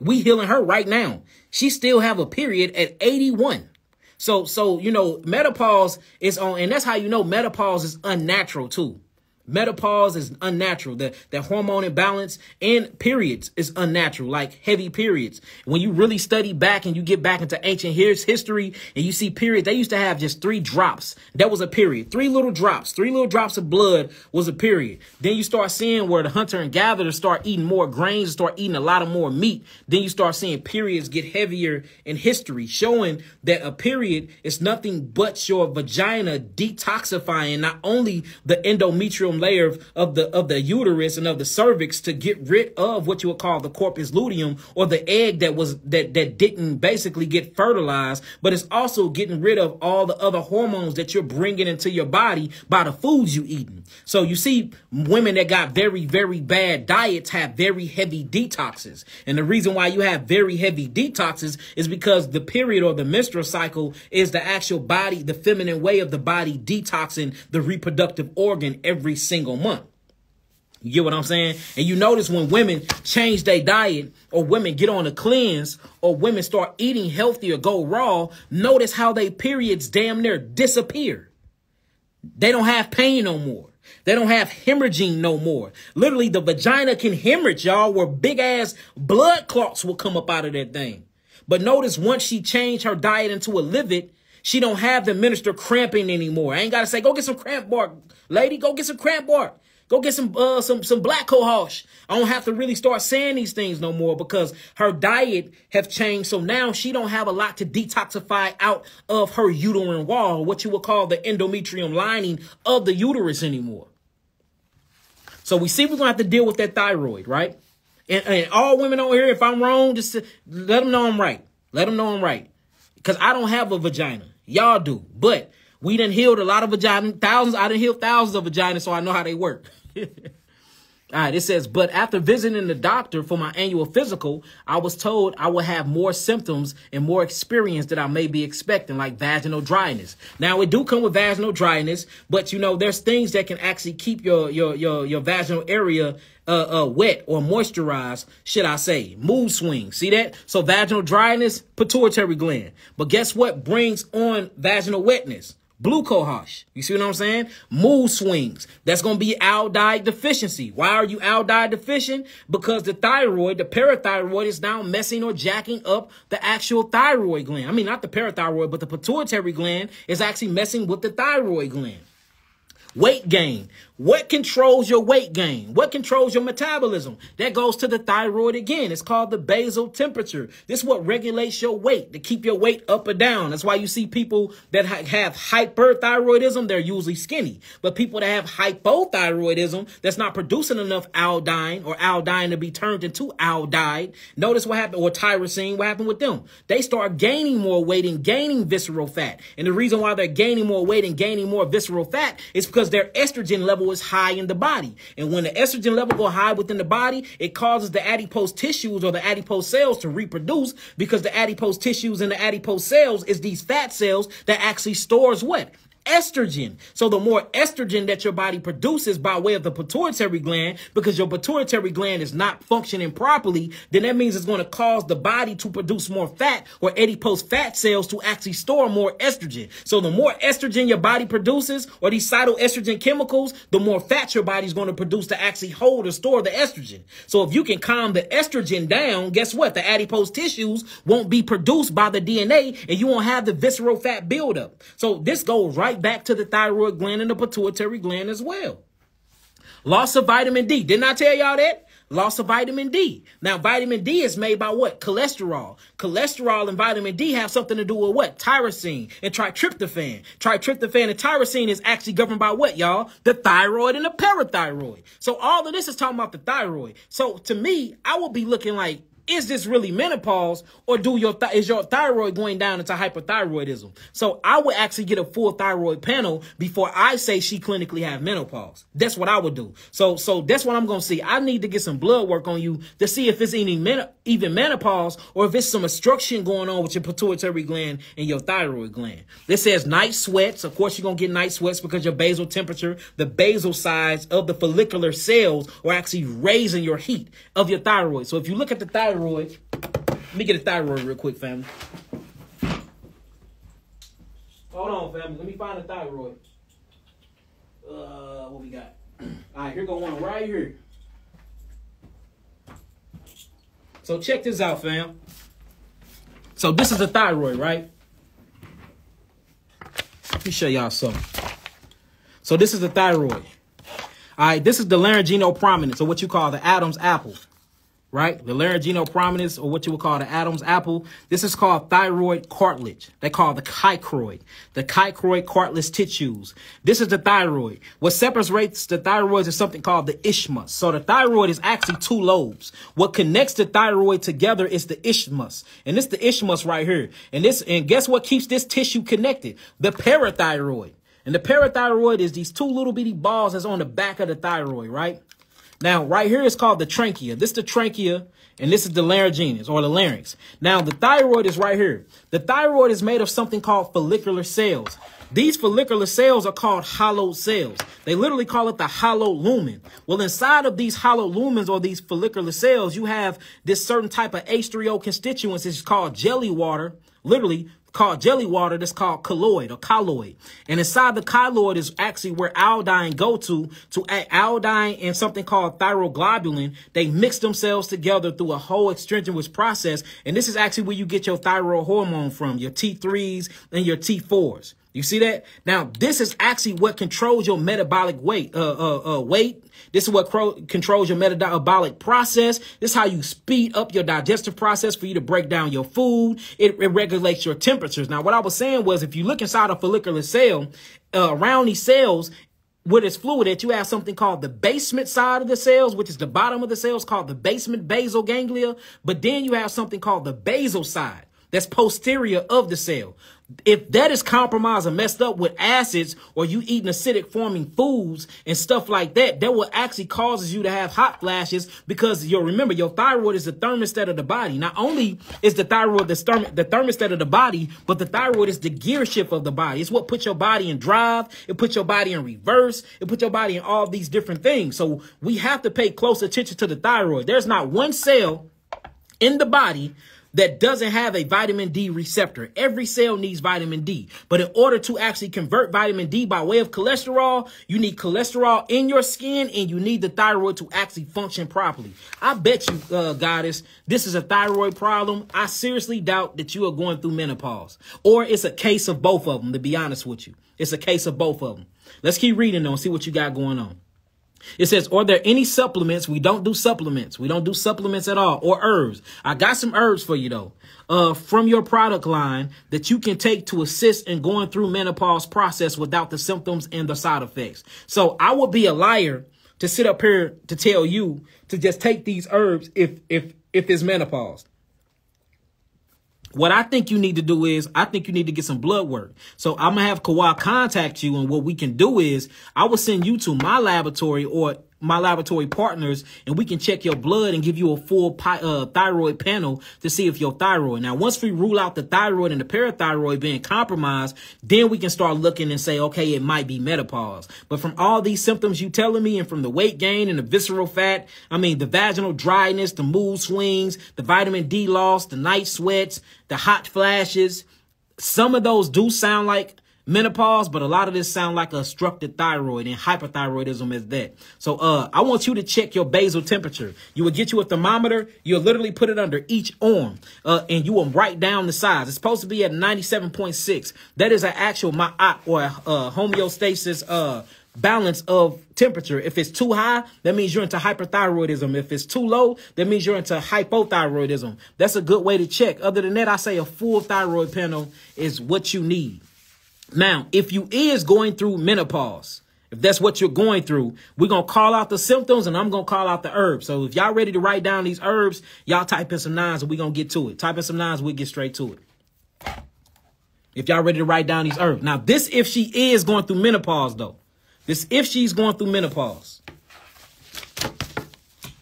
We healing her right now. She still have a period at 81. So, so, you know, menopause is on, and that's how you know menopause is unnatural too. Menopause is unnatural. The, the hormone imbalance and periods is unnatural, like heavy periods. When you really study back and you get back into ancient history and you see periods, they used to have just three drops. That was a period. Three little drops, three little drops of blood was a period. Then you start seeing where the hunter and gatherer start eating more grains, and start eating a lot of more meat. Then you start seeing periods get heavier in history, showing that a period is nothing but your vagina detoxifying not only the endometrial layer of, of the of the uterus and of the cervix to get rid of what you would call the corpus luteum or the egg that was that that didn't basically get fertilized, but it's also getting rid of all the other hormones that you're bringing into your body by the foods you eating. So you see women that got very very bad diets have very heavy detoxes. And the reason why you have very heavy detoxes is because the period or the menstrual cycle is the actual body, the feminine way of the body detoxing the reproductive organ every single month. You get what I'm saying? And you notice when women change their diet or women get on a cleanse or women start eating healthy or go raw, notice how they periods damn near disappear. They don't have pain no more. They don't have hemorrhaging no more. Literally, the vagina can hemorrhage, y'all, where big ass blood clots will come up out of that thing. But notice once she changed her diet into a livid, she don't have the menstrual cramping anymore. I ain't got to say, go get some cramp bark. Lady, go get some cramp bark. Go get some uh, some some black cohosh. I don't have to really start saying these things no more because her diet have changed. So now she don't have a lot to detoxify out of her uterine wall, what you would call the endometrium lining of the uterus anymore. So we see we're gonna have to deal with that thyroid, right? And, and all women on here, if I'm wrong, just let them know I'm right. Let them know I'm right. Because I don't have a vagina. Y'all do. But we done healed a lot of vaginas, thousands. I done healed thousands of vaginas, so I know how they work. All right, it says, but after visiting the doctor for my annual physical, I was told I would have more symptoms and more experience that I may be expecting, like vaginal dryness. Now, it do come with vaginal dryness, but you know, there's things that can actually keep your your your your vaginal area uh, uh, wet or moisturized, should I say. Mood swings. See that? So vaginal dryness, pituitary gland. But guess what brings on vaginal wetness? Blue cohosh. You see what I'm saying? Mood swings. That's going to be iodide deficiency. Why are you iodide deficient? Because the thyroid, the parathyroid is now messing or jacking up the actual thyroid gland. I mean, not the parathyroid, but the pituitary gland is actually messing with the thyroid gland. Weight gain. What controls your weight gain? What controls your metabolism? That goes to the thyroid again. It's called the basal temperature. This is what regulates your weight to keep your weight up or down. That's why you see people that ha have hyperthyroidism, they're usually skinny. But people that have hypothyroidism, that's not producing enough iodine or iodine to be turned into iodide. Notice what happened, or tyrosine, what happened with them? They start gaining more weight and gaining visceral fat. And the reason why they're gaining more weight and gaining more visceral fat is because their estrogen level is high in the body. And when the estrogen level go high within the body, it causes the adipose tissues or the adipose cells to reproduce because the adipose tissues and the adipose cells is these fat cells that actually stores what? Estrogen. So the more estrogen that your body produces by way of the pituitary gland, because your pituitary gland is not functioning properly, then that means it's going to cause the body to produce more fat or adipose fat cells to actually store more estrogen. So the more estrogen your body produces or these phytoestrogen chemicals, the more fat your body's going to produce to actually hold or store the estrogen. So if you can calm the estrogen down, guess what? The adipose tissues won't be produced by the DNA and you won't have the visceral fat buildup. So this goes right right back to the thyroid gland and the pituitary gland as well. Loss of vitamin D. Didn't I tell y'all that? Loss of vitamin D. Now, vitamin D is made by what? Cholesterol. Cholesterol and vitamin D have something to do with what? Tyrosine and tritryptophan. Tritryptophan and tyrosine is actually governed by what, y'all? The thyroid and the parathyroid. So all of this is talking about the thyroid. So to me, I will be looking like is this really menopause or do your is your thyroid going down into hyperthyroidism? So I would actually get a full thyroid panel before I say she clinically have menopause. That's what I would do. So so that's what I'm gonna see. I need to get some blood work on you to see if it's any men- even menopause or if it's some obstruction going on with your pituitary gland and your thyroid gland. This says night sweats. Of course, you're gonna get night sweats because your basal temperature, the basal size of the follicular cells are actually raising your heat of your thyroid. So if you look at the thyroid, let me get a thyroid real quick, family. Hold on, family. Let me find a thyroid. Uh, what we got? All right, here go one right here. So check this out, fam. So this is the thyroid, right? Let me show y'all something. So this is the thyroid. All right, this is the laryngino prominence, or what you call the Adam's apple right? The laryngino prominence, or what you would call the Adam's apple. This is called thyroid cartilage. They call the cricoid, the cricoid cartilage tissues. This is the thyroid. What separates the thyroids is something called the isthmus. So the thyroid is actually two lobes. What connects the thyroid together is the isthmus. And this the isthmus right here. And this, and guess what keeps this tissue connected? The parathyroid. And the parathyroid is these two little bitty balls that's on the back of the thyroid, right? Now, right here is called the trachea. This is the trachea, and this is the laryngeus or the larynx. Now, the thyroid is right here. The thyroid is made of something called follicular cells. These follicular cells are called hollow cells. They literally call it the hollow lumen. Well, inside of these hollow lumens or these follicular cells, you have this certain type of H3O constituents. It's called jelly water, literally called jelly water that's called colloid or colloid. And inside the colloid is actually where iodine go to, to add iodine and something called thyroglobulin. They mix themselves together through a whole extraneous process. And this is actually where you get your thyroid hormone from, your T3s and your T4s. You see that? Now, this is actually what controls your metabolic weight, uh, uh, uh, weight. This is what controls your metabolic process. This is how you speed up your digestive process for you to break down your food. It, it regulates your temperatures. Now, what I was saying was if you look inside a follicular cell, uh, around these cells, with its fluid that you have something called the basement side of the cells, which is the bottom of the cells called the basement basal ganglia. But then you have something called the basal side that's posterior of the cell. If that is compromised or messed up with acids or you eating acidic forming foods and stuff like that, that will actually causes you to have hot flashes because you'll remember your thyroid is the thermostat of the body. Not only is the thyroid the, therm the thermostat of the body, but the thyroid is the gear shift of the body. It's what puts your body in drive. It puts your body in reverse. It puts your body in all these different things. So we have to pay close attention to the thyroid. There's not one cell in the body that doesn't have a vitamin D receptor. Every cell needs vitamin D. But in order to actually convert vitamin D by way of cholesterol, you need cholesterol in your skin and you need the thyroid to actually function properly. I bet you, uh, goddess, this is a thyroid problem. I seriously doubt that you are going through menopause or it's a case of both of them, to be honest with you. It's a case of both of them. Let's keep reading though and see what you got going on. It says, are there any supplements? We don't do supplements. We don't do supplements at all or herbs. I got some herbs for you though, uh, from your product line that you can take to assist in going through menopause process without the symptoms and the side effects. So I would be a liar to sit up here to tell you to just take these herbs if, if, if it's menopause. What I think you need to do is, I think you need to get some blood work. So I'm gonna have Kawhi contact you, and what we can do is, I will send you to my laboratory or my laboratory partners and we can check your blood and give you a full uh, thyroid panel to see if your thyroid. Now, once we rule out the thyroid and the parathyroid being compromised, then we can start looking and say, okay, it might be menopause. But from all these symptoms you telling me and from the weight gain and the visceral fat, I mean, the vaginal dryness, the mood swings, the vitamin D loss, the night sweats, the hot flashes, some of those do sound like menopause, but a lot of this sound like a obstructed thyroid and hyperthyroidism is that. So uh, I want you to check your basal temperature. You will get you a thermometer. You'll literally put it under each arm uh, and you will write down the size. It's supposed to be at 97.6. That is an actual my or uh, homeostasis uh, balance of temperature. If it's too high, that means you're into hyperthyroidism. If it's too low, that means you're into hypothyroidism. That's a good way to check. Other than that, I say a full thyroid panel is what you need. Now, if you is going through menopause, If that's what you're going through, we're going to call out the symptoms and I'm going to call out the herbs. So if y'all ready to write down these herbs, y'all type in some nines and we're going to get to it. Type in some nines, we'll get straight to it. If y'all ready to write down these herbs. Now, this if she is going through menopause, though. This if she's going through menopause.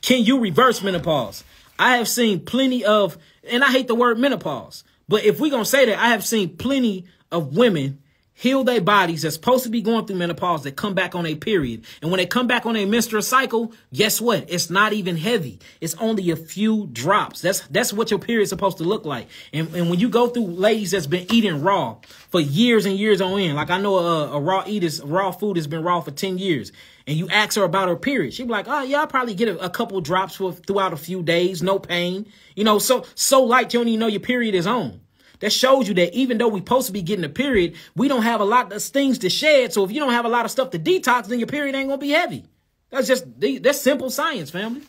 Can you reverse menopause? I have seen plenty of, and I hate the word menopause, but if we're going to say that, I have seen plenty of women heal their bodies that's supposed to be going through menopause that come back on a period. And when they come back on a menstrual cycle, guess what? It's not even heavy. It's only a few drops. That's that's what your period's supposed to look like. And, and when you go through ladies that's been eating raw for years and years on end, like I know a, a raw eat is raw food has been raw for 10 years. And you ask her about her period. She'd be like, oh yeah, I'll probably get a, a couple drops for throughout a few days, no pain. You know, so so light you don't even know your period is on. That shows you that even though we're supposed to be getting a period, we don't have a lot of things to shed. So if you don't have a lot of stuff to detox, then your period ain't gonna be heavy. That's just that's simple science, family.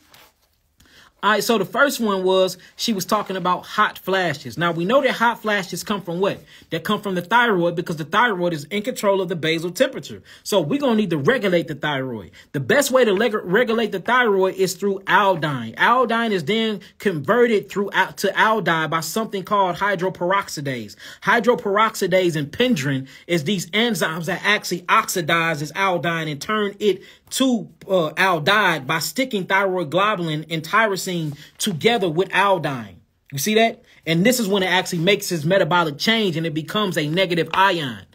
All right, so the first one was she was talking about hot flashes. Now we know that hot flashes come from what? That come from the thyroid because the thyroid is in control of the basal temperature. So we're going to need to regulate the thyroid. The best way to regulate the thyroid is through iodine. Iodine is then converted through to iodine by something called hydroperoxidase. Hydroperoxidase and pendrin is these enzymes that actually oxidizes iodine and turn it to uh, aldehyde by sticking thyroid globulin and tyrosine together with iodine. You see that? And this is when it actually makes its metabolic change and it becomes a negative ion.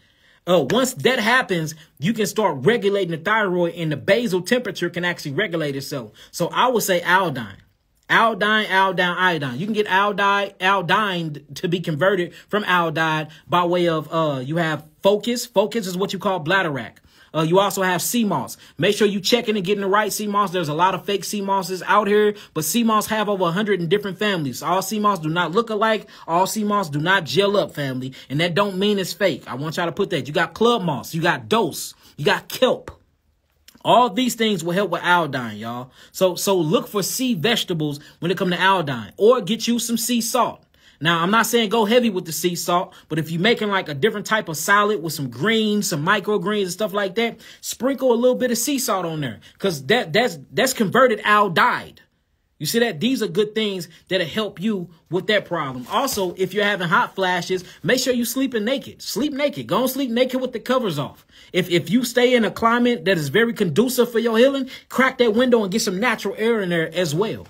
Uh, once that happens, you can start regulating the thyroid and the basal temperature can actually regulate itself. So I would say iodine. Iodine, iodine, iodine. You can get iodine, iodine to be converted from iodine by way of, uh, you have fucus. Fucus is what you call bladderwrack. Uh, you also have sea moss. Make sure you checking and getting the right sea moss. There's a lot of fake sea mosses out here, but sea moss have over 100 different families. All sea moss do not look alike. All sea moss do not gel up, family. And that don't mean it's fake. I want y'all to put that. You got club moss. You got dulse. You got kelp. All these things will help with iodine, y'all. So, so look for sea vegetables when it come to iodine or get you some sea salt. Now, I'm not saying go heavy with the sea salt, but if you're making like a different type of salad with some greens, some microgreens and stuff like that, sprinkle a little bit of sea salt on there because that that's that's converted aldehyde. You see that? These are good things that'll help you with that problem. Also, if you're having hot flashes, make sure you're sleeping naked. Sleep naked. Go and sleep naked with the covers off. If if you stay in a climate that is very conducive for your healing, crack that window and get some natural air in there as well.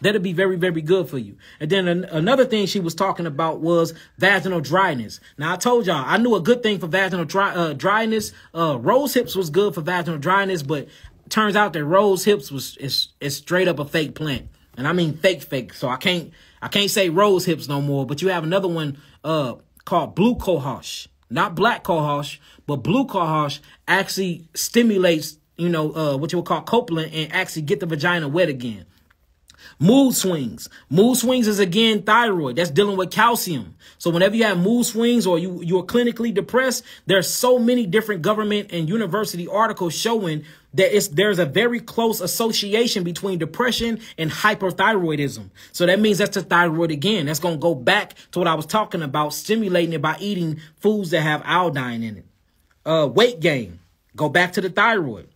That'll be very, very good for you. And then an- another thing she was talking about was vaginal dryness. Now I told y'all I knew a good thing for vaginal dry, uh, dryness. Uh, rose hips was good for vaginal dryness, but turns out that rose hips was is, is straight up a fake plant, and I mean fake, fake. So I can't I can't say rose hips no more. But you have another one uh called blue cohosh, not black cohosh, but blue cohosh actually stimulates you know uh what you would call coupling and actually get the vagina wet again. Mood swings. Mood swings is again thyroid. That's dealing with calcium. So whenever you have mood swings or you, you're clinically depressed, there's so many different government and university articles showing that it's, there's a very close association between depression and hyperthyroidism. So that means that's the thyroid again. That's going to go back to what I was talking about, stimulating it by eating foods that have iodine in it. Uh, weight gain. Go back to the thyroid.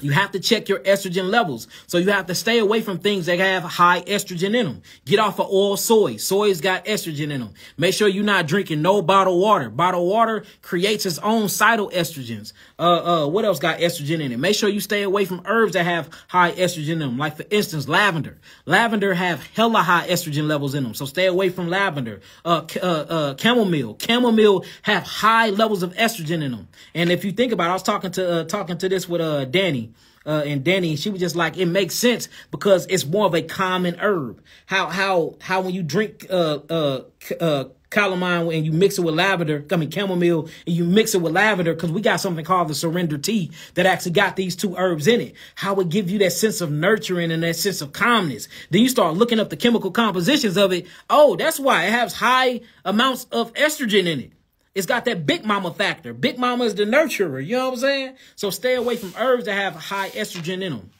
You have to check your estrogen levels. So you have to stay away from things that have high estrogen in them. Get off of all soy. Soy's got estrogen in them. Make sure you're not drinking no bottled water. Bottled water creates its own phytoestrogens. Uh, uh, what else got estrogen in it? Make sure you stay away from herbs that have high estrogen in them. Like for instance, lavender. Lavender have hella high estrogen levels in them. So stay away from lavender. Uh, uh, uh, chamomile. Chamomile have high levels of estrogen in them. And if you think about it, I was talking to, uh, talking to this with, uh, Danny uh, and Danny, she was just like, it makes sense because it's more of a common herb. How how how when you drink uh uh uh calamine and you mix it with lavender, I mean chamomile, and you mix it with lavender because we got something called the surrender tea that actually got these two herbs in it. How it give you that sense of nurturing and that sense of calmness. Then you start looking up the chemical compositions of it. Oh, that's why it has high amounts of estrogen in it. It's got that big mama factor. Big mama is the nurturer. You know what I'm saying? So stay away from herbs that have high estrogen in them.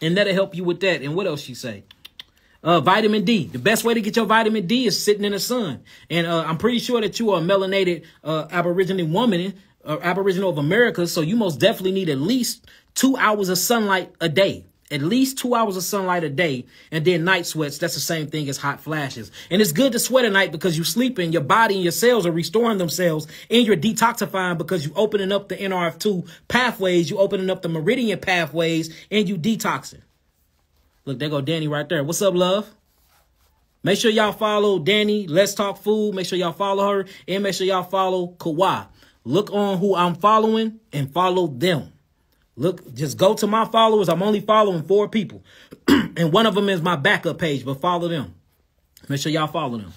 And that'll help you with that. And what else she say? Uh, vitamin D. The best way to get your vitamin D is sitting in the sun. And uh, I'm pretty sure that you are a melanated uh, Aboriginal woman uh, Aboriginal of America. So you most definitely need at least two hours of sunlight a day at least two hours of sunlight a day, and then night sweats. That's the same thing as hot flashes. And it's good to sweat at night because you're sleeping, your body and your cells are restoring themselves, and you're detoxifying because you're opening up the NRF2 pathways, you're opening up the meridian pathways, and you detoxing. Look, there go Danny right there. What's up, love? Make sure y'all follow Danny. Let's talk food. Make sure y'all follow her, and make sure y'all follow Kawhi. Look on who I'm following and follow them. Look, just go to my followers. I'm only following four people. and one of them is my backup page, but follow them. Make sure y'all follow them.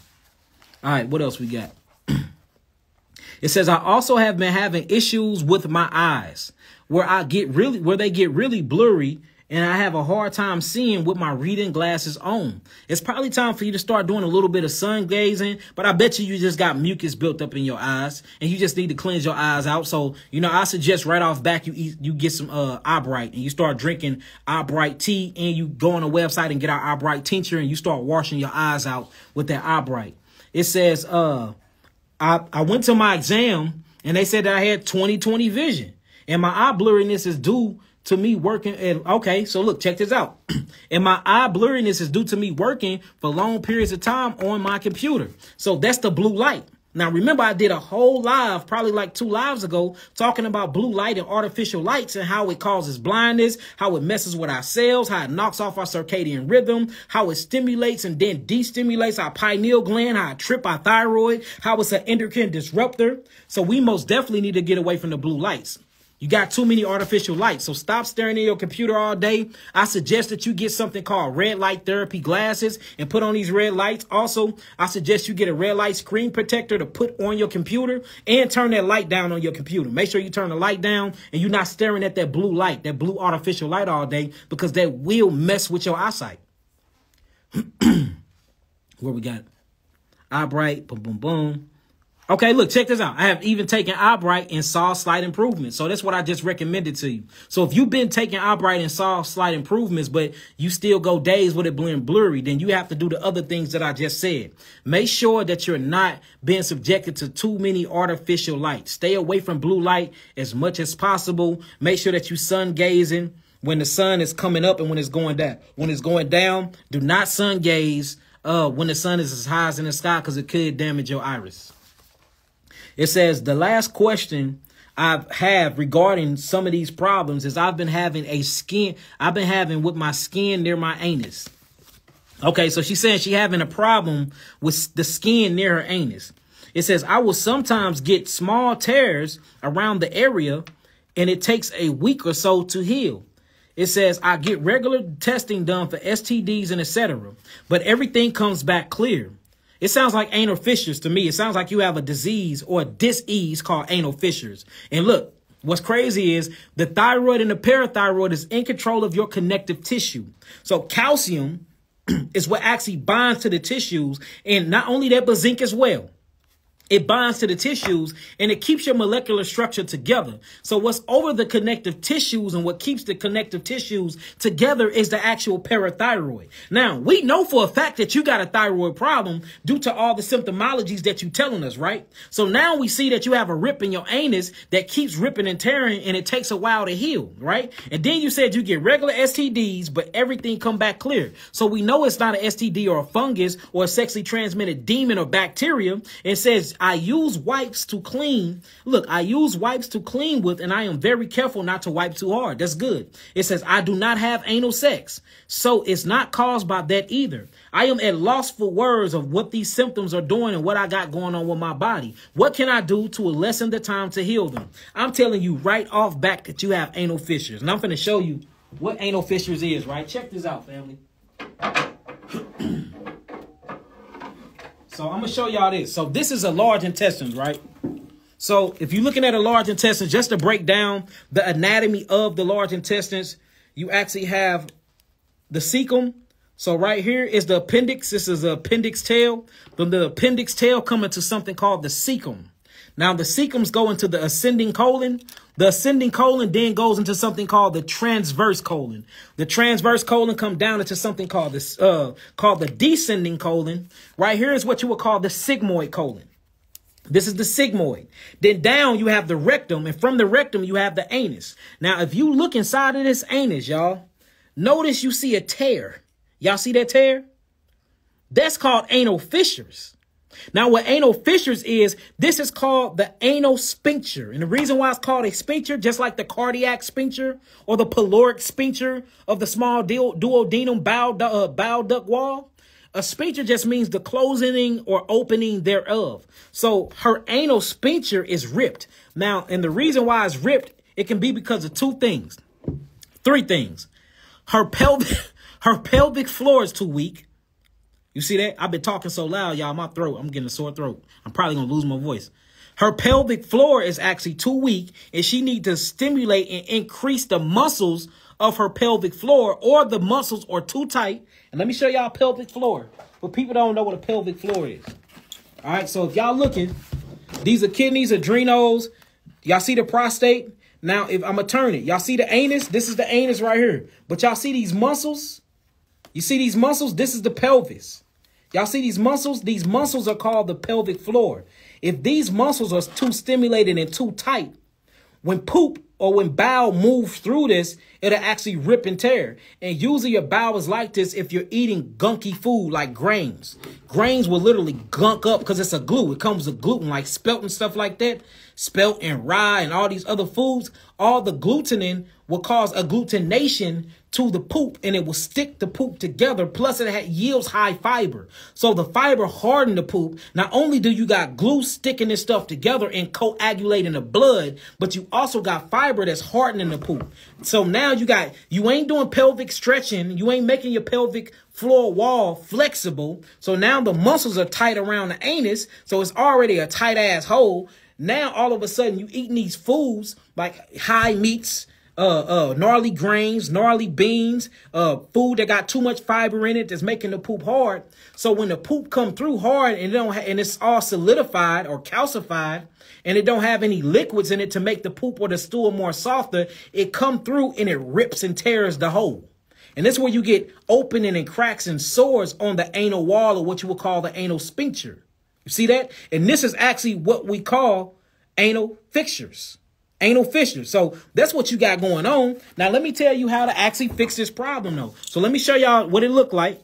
All right, what else we got? it says I also have been having issues with my eyes where I get really where they get really blurry and I have a hard time seeing with my reading glasses on. It's probably time for you to start doing a little bit of sun gazing, but I bet you you just got mucus built up in your eyes and you just need to cleanse your eyes out. So, you know, I suggest right off back you eat, you get some uh eyebright and you start drinking eyebright tea and you go on a website and get our eyebright tincture and you start washing your eyes out with that eyebright. It says uh I I went to my exam and they said that I had 20/20 vision and my eye blurriness is due to me working and okay so look check this out. And my eye blurriness is due to me working for long periods of time on my computer. So that's the blue light. Now remember i did a whole live probably like two lives ago talking about blue light and artificial lights and how it causes blindness how it messes with our cells how it knocks off our circadian rhythm how it stimulates and then destimulates our pineal gland how it trip our thyroid how it's an endocrine disruptor. So we most definitely need to get away from the blue lights you got too many artificial lights. So stop staring at your computer all day. I suggest that you get something called red light therapy glasses and put on these red lights. Also, I suggest you get a red light screen protector to put on your computer and turn that light down on your computer. Make sure you turn the light down and you're not staring at that blue light, that blue artificial light all day because that will mess with your eyesight. Where we got? Eyebright, boom, boom, boom. Okay, look, check this out. I have even taken Eyebright and saw slight improvements. So that's what I just recommended to you. So if you've been taking Eyebright and saw slight improvements, but you still go days with it being blurry, then you have to do the other things that I just said. Make sure that you're not being subjected to too many artificial lights. Stay away from blue light as much as possible. Make sure that you sun gazing when the sun is coming up and when it's going down. When it's going down, do not sun gaze uh, when the sun is as high as in the sky because it could damage your iris. It says the last question I have regarding some of these problems is I've been having a skin, I've been having with my skin near my anus. Okay, so she's saying she having a problem with the skin near her anus. It says I will sometimes get small tears around the area and it takes a week or so to heal. It says I get regular testing done for STDs and etc. But everything comes back clear. It sounds like anal fissures to me. It sounds like you have a disease or a disease called anal fissures. And look, what's crazy is the thyroid and the parathyroid is in control of your connective tissue. So calcium is what actually binds to the tissues. And not only that, but zinc as well. It binds to the tissues and it keeps your molecular structure together. So what's over the connective tissues and what keeps the connective tissues together is the actual parathyroid. Now, we know for a fact that you got a thyroid problem due to all the symptomologies that you're telling us, right? So now we see that you have a rip in your anus that keeps ripping and tearing and it takes a while to heal, right? And then you said you get regular STDs, but everything come back clear. So we know it's not an STD or a fungus or a sexually transmitted demon or bacteria. It says I use wipes to clean. Look, I use wipes to clean with, and I am very careful not to wipe too hard. That's good. It says I do not have anal sex. So it's not caused by that either. I am at loss for words of what these symptoms are doing and what I got going on with my body. What can I do to lessen the time to heal them? I'm telling you right off back that you have anal fissures. And I'm going to show you what anal fissures is, right? Check this out, family. So I'm gonna show y'all this. So this is a large intestine, right? So if you're looking at a large intestine, just to break down the anatomy of the large intestines, you actually have the cecum. So right here is the appendix. This is the appendix tail. From the appendix tail coming to something called the cecum. Now the cecums go into the ascending colon. The ascending colon then goes into something called the transverse colon. The transverse colon come down into something called this uh called the descending colon. Right here is what you would call the sigmoid colon. This is the sigmoid. Then down you have the rectum, and from the rectum you have the anus. Now, if you look inside of this anus, y'all, notice you see a tear. Y'all see that tear? That's called anal fissures. Now, what anal fissures is, this is called the anal sphincter. And the reason why it's called a sphincter, just like the cardiac sphincter or the pyloric sphincter of the small duodenum bowel, uh, bowel duct wall, a sphincter just means the closing or opening thereof. So her anal sphincter is ripped. Now, and the reason why it's ripped, it can be because of two things. Three things. Her pelvic, her pelvic floor is too weak. You see that? I've been talking so loud, y'all. My throat, I'm getting a sore throat. I'm probably going to lose my voice. Her pelvic floor is actually too weak, and she needs to stimulate and increase the muscles of her pelvic floor, or the muscles are too tight and let me show y'all pelvic floor. But people don't know what a pelvic floor is. All right, so if y'all looking, these are kidneys, adrenals. Y'all see the prostate? Now, if I'm gonna turn it, y'all see the anus? This is the anus right here. But y'all see these muscles? You see these muscles? This is the pelvis. Y'all see these muscles? These muscles are called the pelvic floor. If these muscles are too stimulated and too tight, when poop or when bowel moves through this, it'll actually rip and tear. And usually your bowel is like this if you're eating gunky food like grains. Grains will literally gunk up because it's a glue. It comes with gluten like spelt and stuff like that. Spelt and rye and all these other foods. All the glutenin will cause agglutination to the poop and it will stick the poop together. Plus it yields high fiber. So the fiber harden the poop. Not only do you got glue sticking this stuff together and coagulating the blood, but you also got fiber that's hardening the poop. So now you got, you ain't doing pelvic stretching. You ain't making your pelvic floor wall flexible. So now the muscles are tight around the anus. So it's already a tight ass hole. Now all of a sudden you eating these foods like high meats, uh, uh, gnarly grains, gnarly beans, uh, food that got too much fiber in it that's making the poop hard. So when the poop come through hard and it don't and it's all solidified or calcified and it don't have any liquids in it to make the poop or the stool more softer, it come through and it rips and tears the hole. And this is where you get opening and cracks and sores on the anal wall or what you would call the anal sphincter. You see that? And this is actually what we call anal fixtures anal fissure. So that's what you got going on. Now, let me tell you how to actually fix this problem, though. So let me show y'all what it looked like.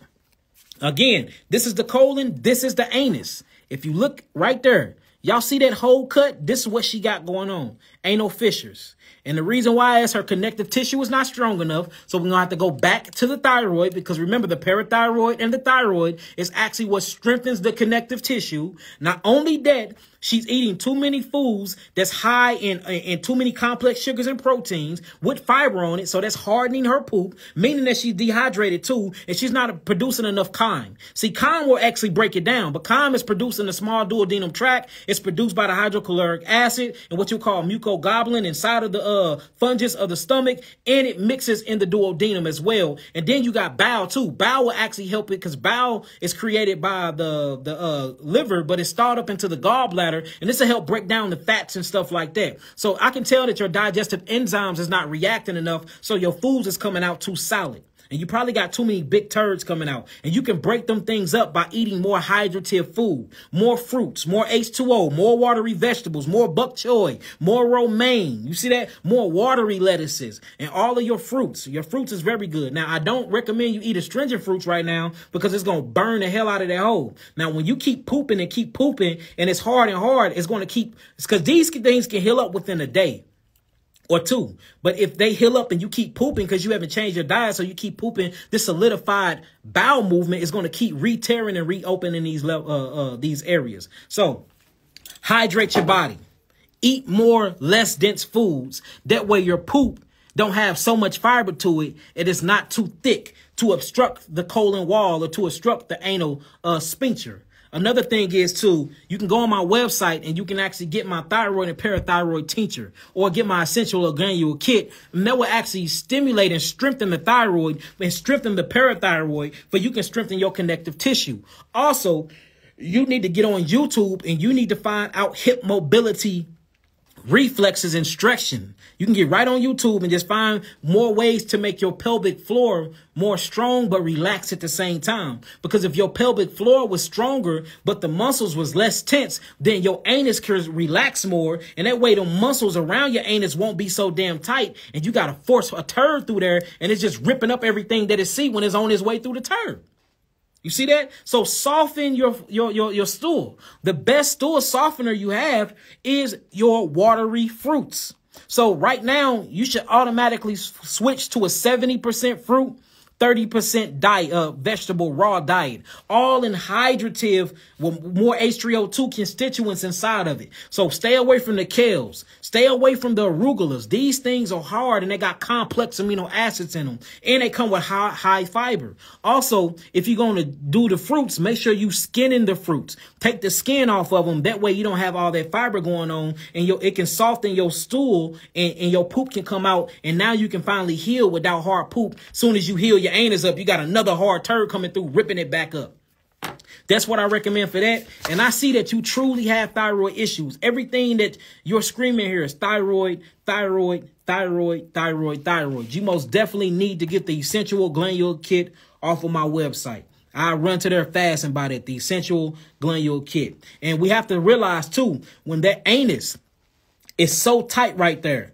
Again, this is the colon. This is the anus. If you look right there, y'all see that hole cut? This is what she got going on. Anal fissures. And the reason why is her connective tissue is not strong enough. So we're going to have to go back to the thyroid because remember the parathyroid and the thyroid is actually what strengthens the connective tissue. Not only that, She's eating too many foods that's high in, in too many complex sugars and proteins with fiber on it. So that's hardening her poop, meaning that she's dehydrated too, and she's not producing enough chyme. See, chyme will actually break it down, but chyme is produced in the small duodenum tract. It's produced by the hydrochloric acid and what you call mucoglobulin inside of the uh, fundus of the stomach, and it mixes in the duodenum as well. And then you got bowel too. Bowel will actually help it because bowel is created by the, the uh, liver, but it's stored up into the gallbladder and this will help break down the fats and stuff like that. So I can tell that your digestive enzymes is not reacting enough, so your foods is coming out too solid. And you probably got too many big turds coming out. And you can break them things up by eating more hydrative food, more fruits, more H2O, more watery vegetables, more bok choy, more romaine. You see that? More watery lettuces and all of your fruits. Your fruits is very good. Now, I don't recommend you eat astringent fruits right now because it's going to burn the hell out of that hole. Now, when you keep pooping and keep pooping and it's hard and hard, it's going to keep, because these things can heal up within a day or two. But if they heal up and you keep pooping because you haven't changed your diet, so you keep pooping, this solidified bowel movement is going to keep re-tearing and reopening these uh, uh, these areas. So hydrate your body. Eat more less dense foods. That way your poop don't have so much fiber to it. It is not too thick to obstruct the colon wall or to obstruct the anal uh, sphincter. Another thing is too, you can go on my website and you can actually get my thyroid and parathyroid tincture or get my essential glandular kit. And that will actually stimulate and strengthen the thyroid and strengthen the parathyroid for you can strengthen your connective tissue. Also, you need to get on YouTube and you need to find out hip mobility reflexes stretching. You can get right on YouTube and just find more ways to make your pelvic floor more strong but relaxed at the same time. Because if your pelvic floor was stronger but the muscles was less tense, then your anus could relax more and that way the muscles around your anus won't be so damn tight and you got to force a turd through there and it's just ripping up everything that it see when it's on its way through the turd. You see that? So soften your, your, your, your stool. The best stool softener you have is your watery fruits. So right now, you should automatically switch to a 70% fruit 30% diet, uh, vegetable raw diet, all in hydrative with more H3O2 constituents inside of it. So stay away from the kales, stay away from the arugulas. These things are hard and they got complex amino acids in them and they come with high, high fiber. Also, if you're going to do the fruits, make sure you skinning the fruits. Take the skin off of them. That way you don't have all that fiber going on and your, it can soften your stool and, and your poop can come out. And now you can finally heal without hard poop. Soon as you heal your your anus up, you got another hard turd coming through, ripping it back up. That's what I recommend for that. And I see that you truly have thyroid issues. Everything that you're screaming here is thyroid, thyroid, thyroid, thyroid, thyroid. You most definitely need to get the essential glandular kit off of my website. I run to there fast and buy that, the essential glandular kit. And we have to realize too, when that anus is so tight right there,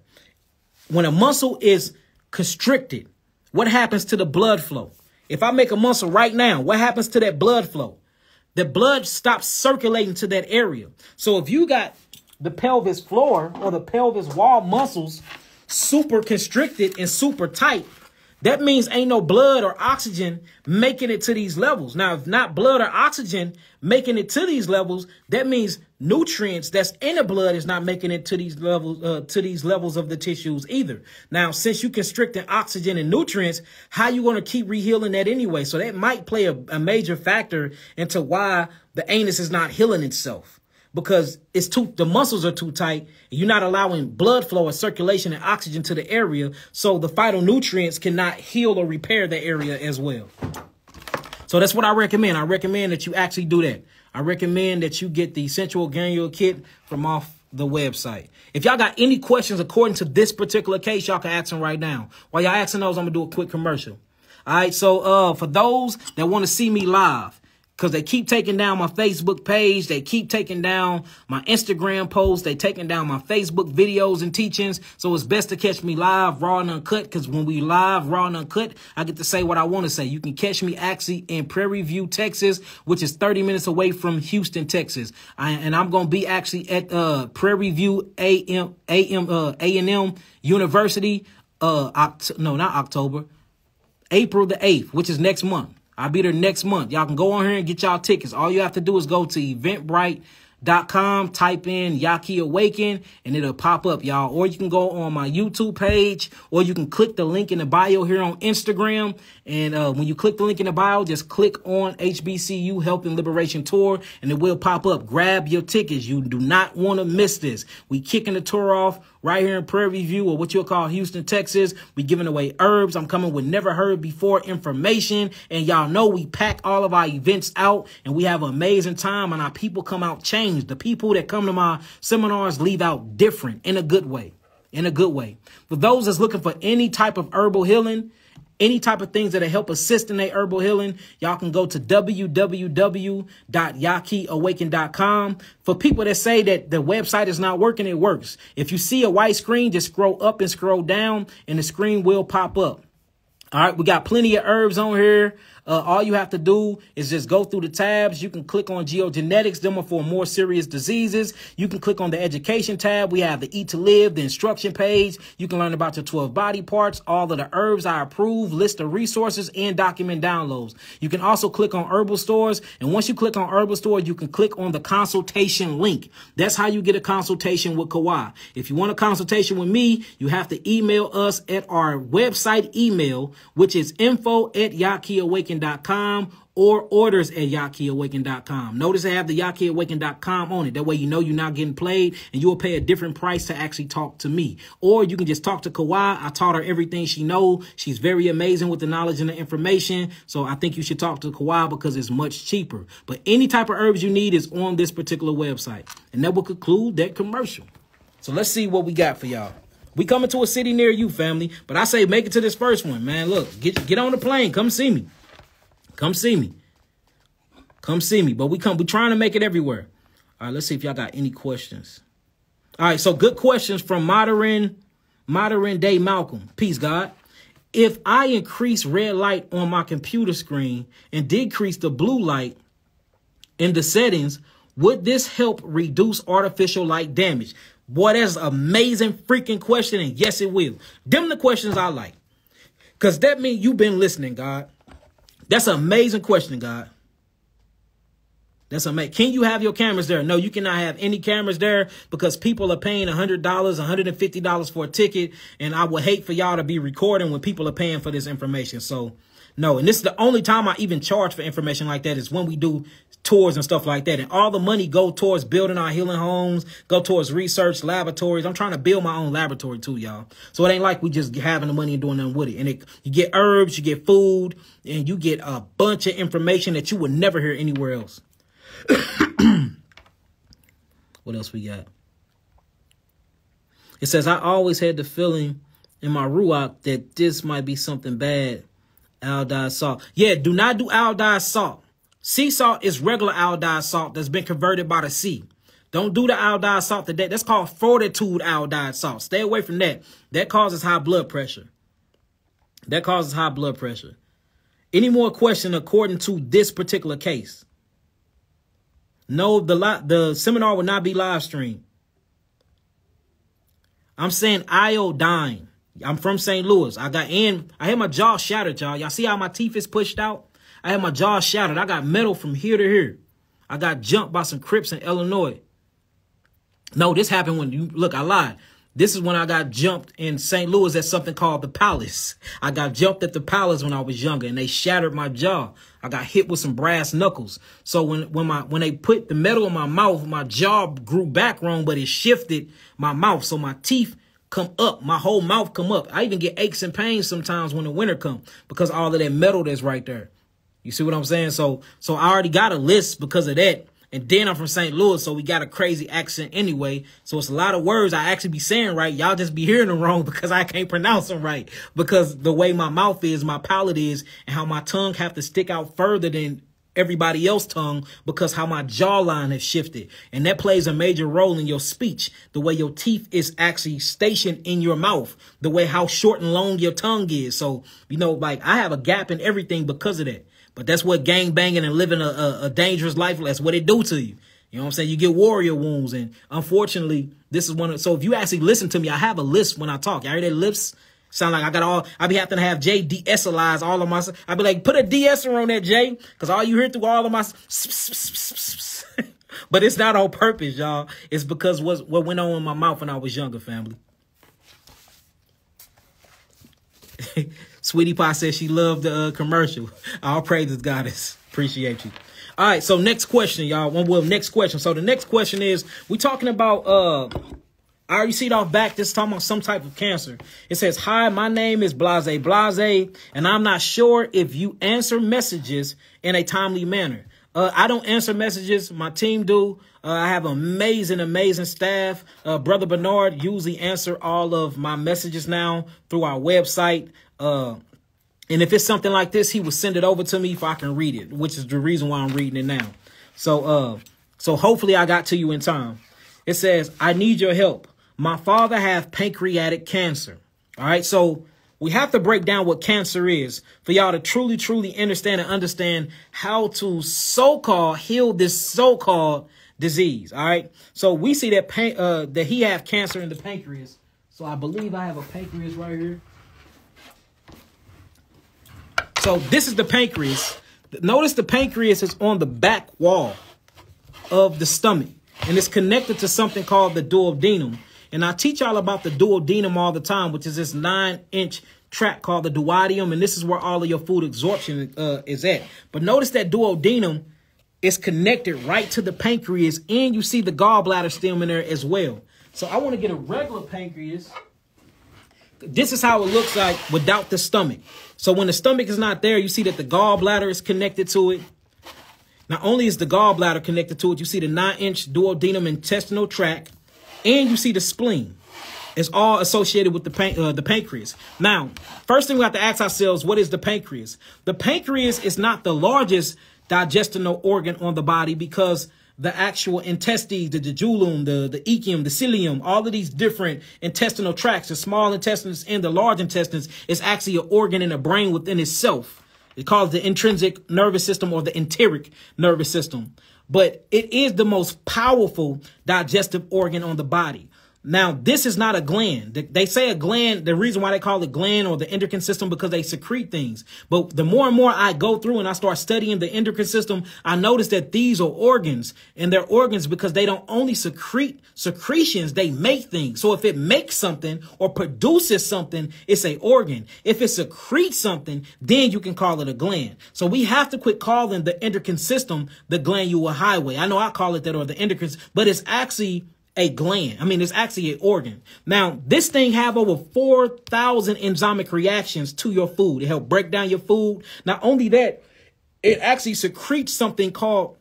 when a muscle is constricted, what happens to the blood flow? If I make a muscle right now, what happens to that blood flow? The blood stops circulating to that area. So if you got the pelvis floor or the pelvis wall muscles super constricted and super tight, that means ain't no blood or oxygen making it to these levels. Now, if not blood or oxygen making it to these levels, that means nutrients that's in the blood is not making it to these levels uh, to these levels of the tissues either. Now, since you constricting oxygen and nutrients, how you going to keep rehealing that anyway? So that might play a, a major factor into why the anus is not healing itself because it's too the muscles are too tight. You're not allowing blood flow or circulation and oxygen to the area, so the phytonutrients cannot heal or repair the area as well. So that's what I recommend. I recommend that you actually do that. I recommend that you get the Essential Glandular Kit from off the website. If y'all got any questions according to this particular case, y'all can ask them right now. While y'all asking those, I'm gonna do a quick commercial. All right, so uh, for those that want to see me live, because they keep taking down my Facebook page. They keep taking down my Instagram posts. They taking down my Facebook videos and teachings. So it's best to catch me live, raw and uncut. Because when we live, raw and uncut, I get to say what I want to say. You can catch me actually in Prairie View, Texas, which is 30 minutes away from Houston, Texas. I, and I'm going to be actually at uh, Prairie View AM, AM, uh, University. Uh, no, not October. April the 8th, which is next month. I'll be there next month. Y'all can go on here and get y'all tickets. All you have to do is go to eventbrite.com, type in Yahki Awakened, and it'll pop up, y'all. Or you can go on my YouTube page, or you can click the link in the bio here on Instagram. And uh, when you click the link in the bio, just click on HBCU Health and Liberation Tour, and it will pop up. Grab your tickets. You do not want to miss this. We kicking the tour off right here in Prairie View or what you'll call Houston, Texas. We giving away herbs. I'm coming with never heard before information. And y'all know we pack all of our events out and we have an amazing time and our people come out changed. The people that come to my seminars leave out different in a good way. In a good way. For those that's looking for any type of herbal healing, any type of things that'll help assist in their herbal healing, y'all can go to www.yahkiawakened.com. For people that say that the website is not working, it works. If you see a white screen, just scroll up and scroll down and the screen will pop up. All right, we got plenty of herbs on here. Uh, all you have to do is just go through the tabs. You can click on geogenetics, them are for more serious diseases. You can click on the education tab. We have the eat to live, the instruction page. You can learn about your 12 body parts, all of the herbs I approve, list of resources, and document downloads. You can also click on herbal stores. And once you click on herbal stores, you can click on the consultation link. That's how you get a consultation with Kawhi. If you want a consultation with me, you have to email us at our website email, which is info at yahkiawakened yahkiawakened.com or orders at yahkiawakened.com. Notice I have the yahkiawakened.com on it. That way you know you're not getting played and you will pay a different price to actually talk to me. Or you can just talk to Kawhi. I taught her everything she knows. She's very amazing with the knowledge and the information. So I think you should talk to Kawhi because it's much cheaper. But any type of herbs you need is on this particular website. And that will conclude that commercial. So let's see what we got for y'all. We coming to a city near you, family. But I say make it to this first one, man. Look, get get on the plane. Come see me. Come see me. Come see me. But we come, we trying to make it everywhere. All right, let's see if y'all got any questions. All right, so good questions from modern, modern day Malcolm. Peace, God. If I increase red light on my computer screen and decrease the blue light in the settings, would this help reduce artificial light damage? Boy, that's amazing freaking question. And yes, it will. Them the questions I like. Because that means you've been listening, God. That's an amazing question, God. That's amazing. Can you have your cameras there? No, you cannot have any cameras there because people are paying $100, $150 for a ticket. And I would hate for y'all to be recording when people are paying for this information. So, no. And this is the only time I even charge for information like that is when we do tours and stuff like that. And all the money go towards building our healing homes, go towards research laboratories. I'm trying to build my own laboratory too, y'all. So it ain't like we just having the money and doing nothing with it. And it, you get herbs, you get food, and you get a bunch of information that you would never hear anywhere else. what else we got? It says, I always had the feeling in my ruach that this might be something bad. Iodized salt. Yeah, do not do iodized salt. Sea salt is regular iodized salt that's been converted by the sea. Don't do the iodized salt today. That's called fortitude iodized salt. Stay away from that. That causes high blood pressure. That causes high blood pressure. Any more question according to this particular case? No, the the seminar will not be live streamed. I'm saying iodine. I'm from St. Louis. I got in. I had my jaw shattered, y'all. Y'all see how my teeth is pushed out? I had my jaw shattered. I got metal from here to here. I got jumped by some Crips in Illinois. No, this happened when you look. I lied. This is when I got jumped in St. Louis at something called the Palace. I got jumped at the Palace when I was younger, and they shattered my jaw. I got hit with some brass knuckles. So when when my when they put the metal in my mouth, my jaw grew back wrong, but it shifted my mouth, so my teeth come up. My whole mouth come up. I even get aches and pains sometimes when the winter come because all of that metal that's right there. You see what I'm saying? So so I already got a list because of that. And then I'm from St. Louis, so we got a crazy accent anyway. So it's a lot of words I actually be saying right. Y'all just be hearing them wrong because I can't pronounce them right. Because the way my mouth is, my palate is, and how my tongue have to stick out further than everybody else tongue because how my jawline has shifted. And that plays a major role in your speech. The way your teeth is actually stationed in your mouth. The way how short and long your tongue is. So, you know, like I have a gap in everything because of that. But that's what gang banging and living a, a, a dangerous life, that's what it do to you. You know what I'm saying? You get warrior wounds. And unfortunately, this is one of, so if you actually listen to me, I have a list when I talk. Y'all hear that lips? Sound like I got all, I be having to have Jay de-essalize all of my, I be like, put a de-esser on that, Jay. Cause all you hear through all of my, but it's not on purpose, y'all. It's because what, what went on in my mouth when I was younger, family. Sweetie Pie says she loved the uh, commercial. All praises, goddess. Appreciate you. All right, so next question, y'all. One well, next question. So the next question is we talking about uh I already see it off back. This talking about some type of cancer. It says, Hi, my name is Blase Blase, and I'm not sure if you answer messages in a timely manner. Uh, I don't answer messages. My team do. Uh, I have amazing, amazing staff. Uh, Brother Bernard usually answer all of my messages now through our website. Uh, and if it's something like this, he will send it over to me if I can read it, which is the reason why I'm reading it now. So, uh, so hopefully I got to you in time. It says, I need your help. My father have pancreatic cancer. All right. So we have to break down what cancer is for y'all to truly, truly understand and understand how to so-called heal this so-called disease. All right. So we see that, uh, that he have cancer in the pancreas. So I believe I have a pancreas right here. So this is the pancreas. Notice the pancreas is on the back wall of the stomach. And it's connected to something called the duodenum. And I teach y'all about the duodenum all the time, which is this nine inch tract called the duodenum. And this is where all of your food absorption uh, is at. But notice that duodenum is connected right to the pancreas. And you see the gallbladder stem in there as well. So I want to get a regular pancreas. This is how it looks like without the stomach. So when the stomach is not there, you see that the gallbladder is connected to it. Not only is the gallbladder connected to it, you see the nine inch duodenum intestinal tract. and you see the spleen. It's all associated with the pan- uh, the pancreas. Now, first thing we have to ask ourselves, what is the pancreas? The pancreas is not the largest digestional organ on the body because the actual intestines, the jejunum, the, the ileum, the cilium, all of these different intestinal tracts, the small intestines and the large intestines, is actually an organ in the brain within itself. It calls the intrinsic nervous system or the enteric nervous system. But it is the most powerful digestive organ on the body. Now, this is not a gland. They say a gland, the reason why they call it gland or the endocrine system because they secrete things. But the more and more I go through and I start studying the endocrine system, I notice that these are organs and they're organs because they don't only secrete secretions, they make things. So if it makes something or produces something, it's a organ. If it secretes something, then you can call it a gland. So we have to quit calling the endocrine system the glandular highway. I know I call it that or the endocrine, but it's actually a gland. I mean, it's actually an organ. Now, this thing have over 4,000 enzymic reactions to your food. It help break down your food. Not only that, it actually secretes something called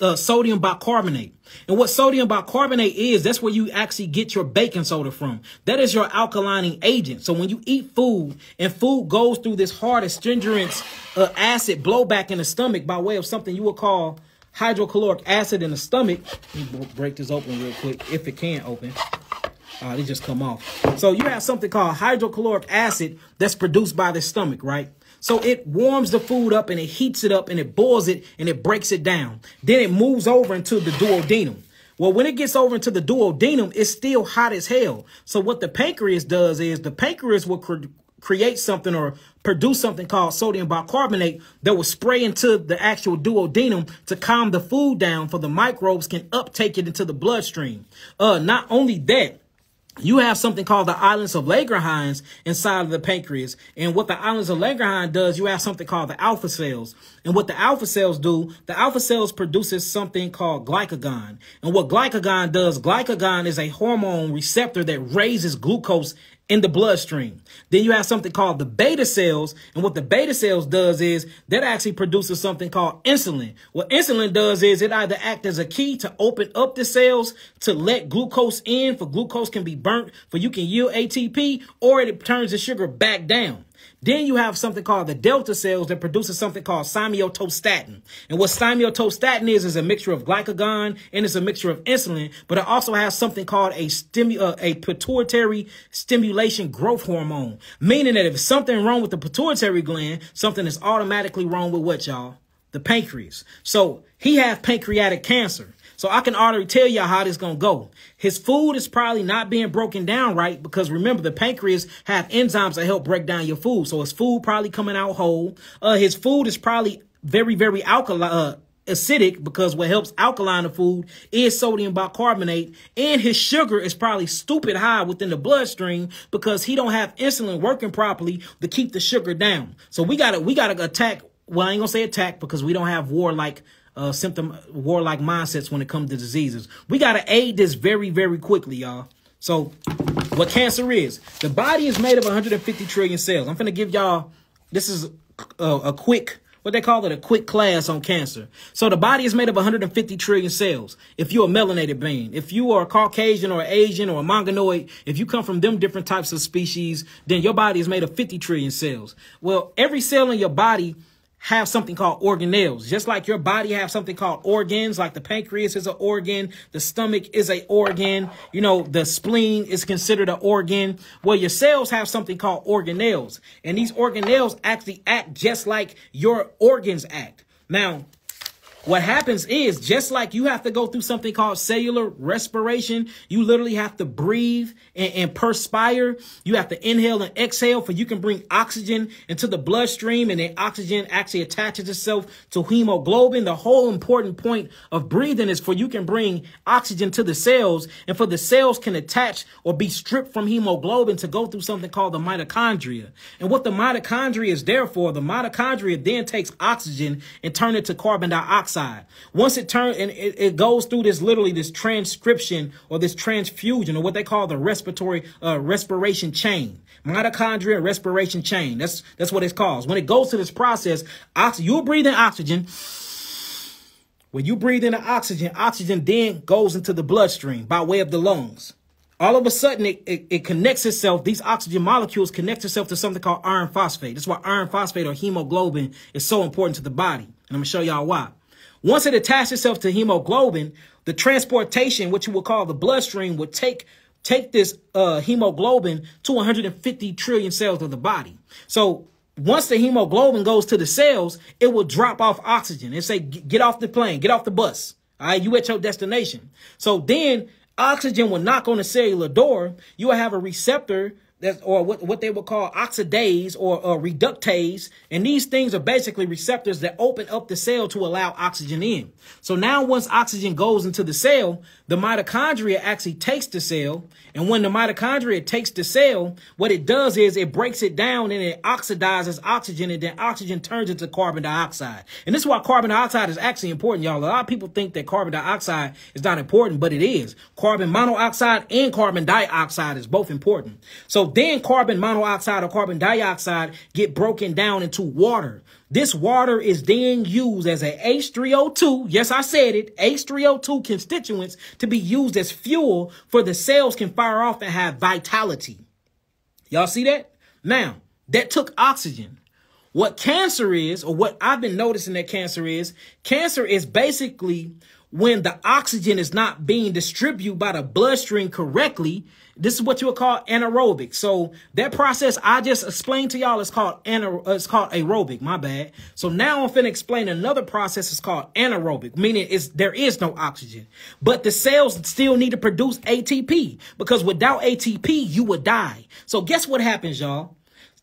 uh, sodium bicarbonate. And what sodium bicarbonate is, that's where you actually get your baking soda from. That is your alkalining agent. So when you eat food and food goes through this hard astringent uh, acid blowback in the stomach by way of something you would call hydrochloric acid in the stomach. Let me break this open real quick, if it can open. Uh, they just come off. So you have something called hydrochloric acid that's produced by the stomach, right? So it warms the food up and it heats it up and it boils it and it breaks it down. Then it moves over into the duodenum. Well, when it gets over into the duodenum, it's still hot as hell. So what the pancreas does is the pancreas will create something or produce something called sodium bicarbonate that will spray into the actual duodenum to calm the food down for the microbes can uptake it into the bloodstream. Uh, not only that, you have something called the islands of Langerhans inside of the pancreas. And what the islands of Langerhans does, you have something called the alpha cells. And what the alpha cells do, the alpha cells produces something called glycagon. And what glycagon does, glycagon is a hormone receptor that raises glucose in the bloodstream. Then you have something called the beta cells. And what the beta cells does is that actually produces something called insulin. What insulin does is it either acts as a key to open up the cells to let glucose in for glucose can be burnt for you can yield ATP or it turns the sugar back down. Then you have something called the delta cells that produces something called somatostatin. And what somatostatin is, is a mixture of glycagon and it's a mixture of insulin, but it also has something called a stimu uh, a pituitary stimulation growth hormone, meaning that if something wrong with the pituitary gland, something is automatically wrong with what, y'all? The pancreas. So he has pancreatic cancer. So I can already tell y'all how this gonna go. His food is probably not being broken down right because remember the pancreas have enzymes that help break down your food. So his food probably coming out whole. Uh, his food is probably very, very alkaline, uh, acidic because what helps alkaline the food is sodium bicarbonate and his sugar is probably stupid high within the bloodstream because he don't have insulin working properly to keep the sugar down. So we gotta, we gotta attack. Well, I ain't gonna say attack because we don't have war like uh, symptom warlike mindsets when it comes to diseases. We got to aid this very, very quickly, y'all. So what cancer is, the body is made of 150 trillion cells. I'm going to give y'all, this is a, a quick, what they call it, a quick class on cancer. So the body is made of 150 trillion cells. If you're a melanated being, if you are a Caucasian or Asian or a Mongoloid, if you come from them different types of species, then your body is made of 50 trillion cells. Well, every cell in your body have something called organelles. Just like your body have something called organs, like the pancreas is an organ, the stomach is a organ, you know, the spleen is considered an organ. Well, your cells have something called organelles. And these organelles actually act just like your organs act. Now, what happens is just like you have to go through something called cellular respiration, you literally have to breathe and, and, perspire. You have to inhale and exhale for you can bring oxygen into the bloodstream and then oxygen actually attaches itself to hemoglobin. The whole important point of breathing is for you can bring oxygen to the cells and for the cells can attach or be stripped from hemoglobin to go through something called the mitochondria. And what the mitochondria is there for, the mitochondria then takes oxygen and turn it to carbon dioxide Once it turns and it, it, goes through this literally this transcription or this transfusion or what they call the respiratory uh, respiration chain, mitochondria respiration chain. That's that's what it's called. When it goes to this process, oxygen, you're breathing oxygen When you breathe in the oxygen, oxygen then goes into the bloodstream by way of the lungs. All of a sudden, it, it, it, connects itself. These oxygen molecules connect itself to something called iron phosphate. That's why iron phosphate or hemoglobin is so important to the body. And I'm going to show y'all why. Once it attaches itself to hemoglobin, the transportation, which you would call the bloodstream, would take take this uh, hemoglobin to 150 trillion cells of the body. So once the hemoglobin goes to the cells, it will drop off oxygen and say, get off the plane, get off the bus. All right, you at your destination. So then oxygen will knock on the cellular door. You will have a receptor that's or what, what they would call oxidase or, or reductase. And these things are basically receptors that open up the cell to allow oxygen in. So now once oxygen goes into the cell, the mitochondria actually takes the cell. And when the mitochondria takes the cell, what it does is it breaks it down and it oxidizes oxygen and then oxygen turns into carbon dioxide. And this is why carbon dioxide is actually important, y'all. A lot of people think that carbon dioxide is not important, but it is. Carbon monoxide and carbon dioxide is both important. So then carbon monoxide or carbon dioxide get broken down into water. This water is then used as a H3O2. Yes, I said it. H3O2 constituents to be used as fuel for the cells can fire off and have vitality. Y'all see that? Now, that took oxygen. What cancer is, or what I've been noticing that cancer is, cancer is basically when the oxygen is not being distributed by the bloodstream correctly this is what you would call anaerobic. So that process I just explained to y'all is called ana- it's called aerobic. My bad. So now I'm finna explain another process is called anaerobic, meaning is there is no oxygen, but the cells still need to produce ATP because without ATP you would die. So guess what happens, y'all?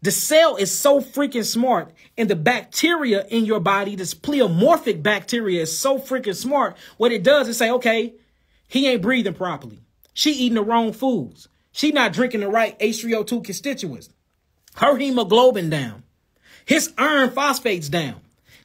The cell is so freaking smart, and the bacteria in your body, this pleomorphic bacteria, is so freaking smart. What it does is say, okay, he ain't breathing properly. She eating the wrong foods. She not drinking the right H3O2 constituents. Her hemoglobin down. His iron phosphates down.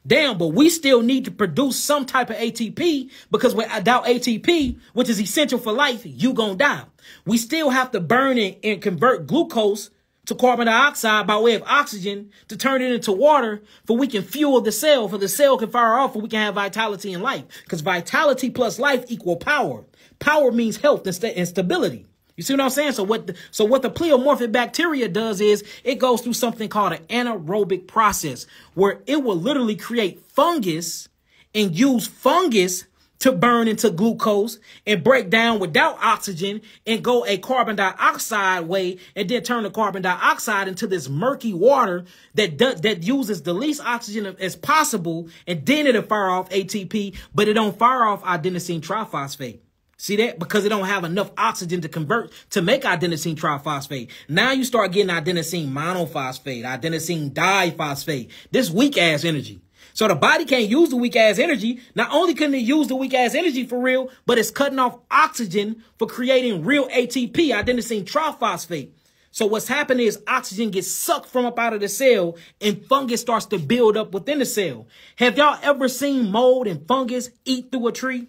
Damn, but we still need to produce some type of ATP because without ATP, which is essential for life, you gonna die. We still have to burn it and convert glucose to carbon dioxide by way of oxygen to turn it into water for we can fuel the cell, for the cell can fire off, for we can have vitality in life. Because vitality plus life equal power. Power means health and, st- and stability. You see what I'm saying? So what the, so what the pleomorphic bacteria does is it goes through something called an anaerobic process where it will literally create fungus and use fungus to burn into glucose and break down without oxygen and go a carbon dioxide way and then turn the carbon dioxide into this murky water that that uses the least oxygen as possible and then it'll fire off ATP but it don't fire off adenosine triphosphate. See that? Because it don't have enough oxygen to convert to make adenosine triphosphate. Now you start getting adenosine monophosphate, adenosine diphosphate. This weak ass energy. So the body can't use the weak ass energy. Not only can it use the weak ass energy for real, but it's cutting off oxygen for creating real ATP, adenosine triphosphate. So what's happening is oxygen gets sucked from up out of the cell and fungus starts to build up within the cell. Have y'all ever seen mold and fungus eat through a tree?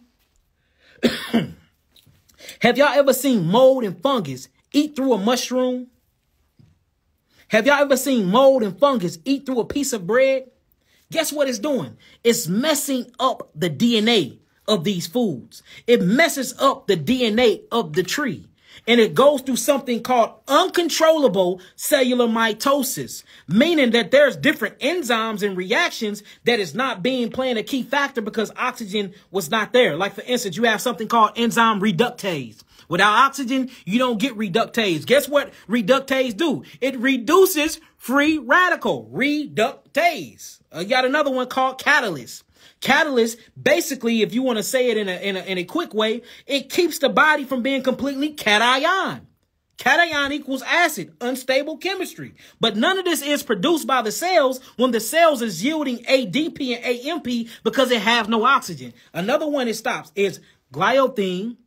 Have y'all ever seen mold and fungus eat through a mushroom? Have y'all ever seen mold and fungus eat through a piece of bread? Guess what it's doing? It's messing up the DNA of these foods. It messes up the DNA of the tree and it goes through something called uncontrollable cellular mitosis, meaning that there's different enzymes and reactions that is not being playing a key factor because oxygen was not there. Like for instance, you have something called enzyme reductase. Without oxygen, you don't get reductase. Guess what reductase do? It reduces free radical, reductase. Uh, you got another one called catalase. Catalase, basically, if you want to say it in a, in a, in a quick way, it keeps the body from being completely cation. Cation equals acid, unstable chemistry. But none of this is produced by the cells when the cells is yielding ADP and AMP because it has no oxygen. Another one it stops is gliadin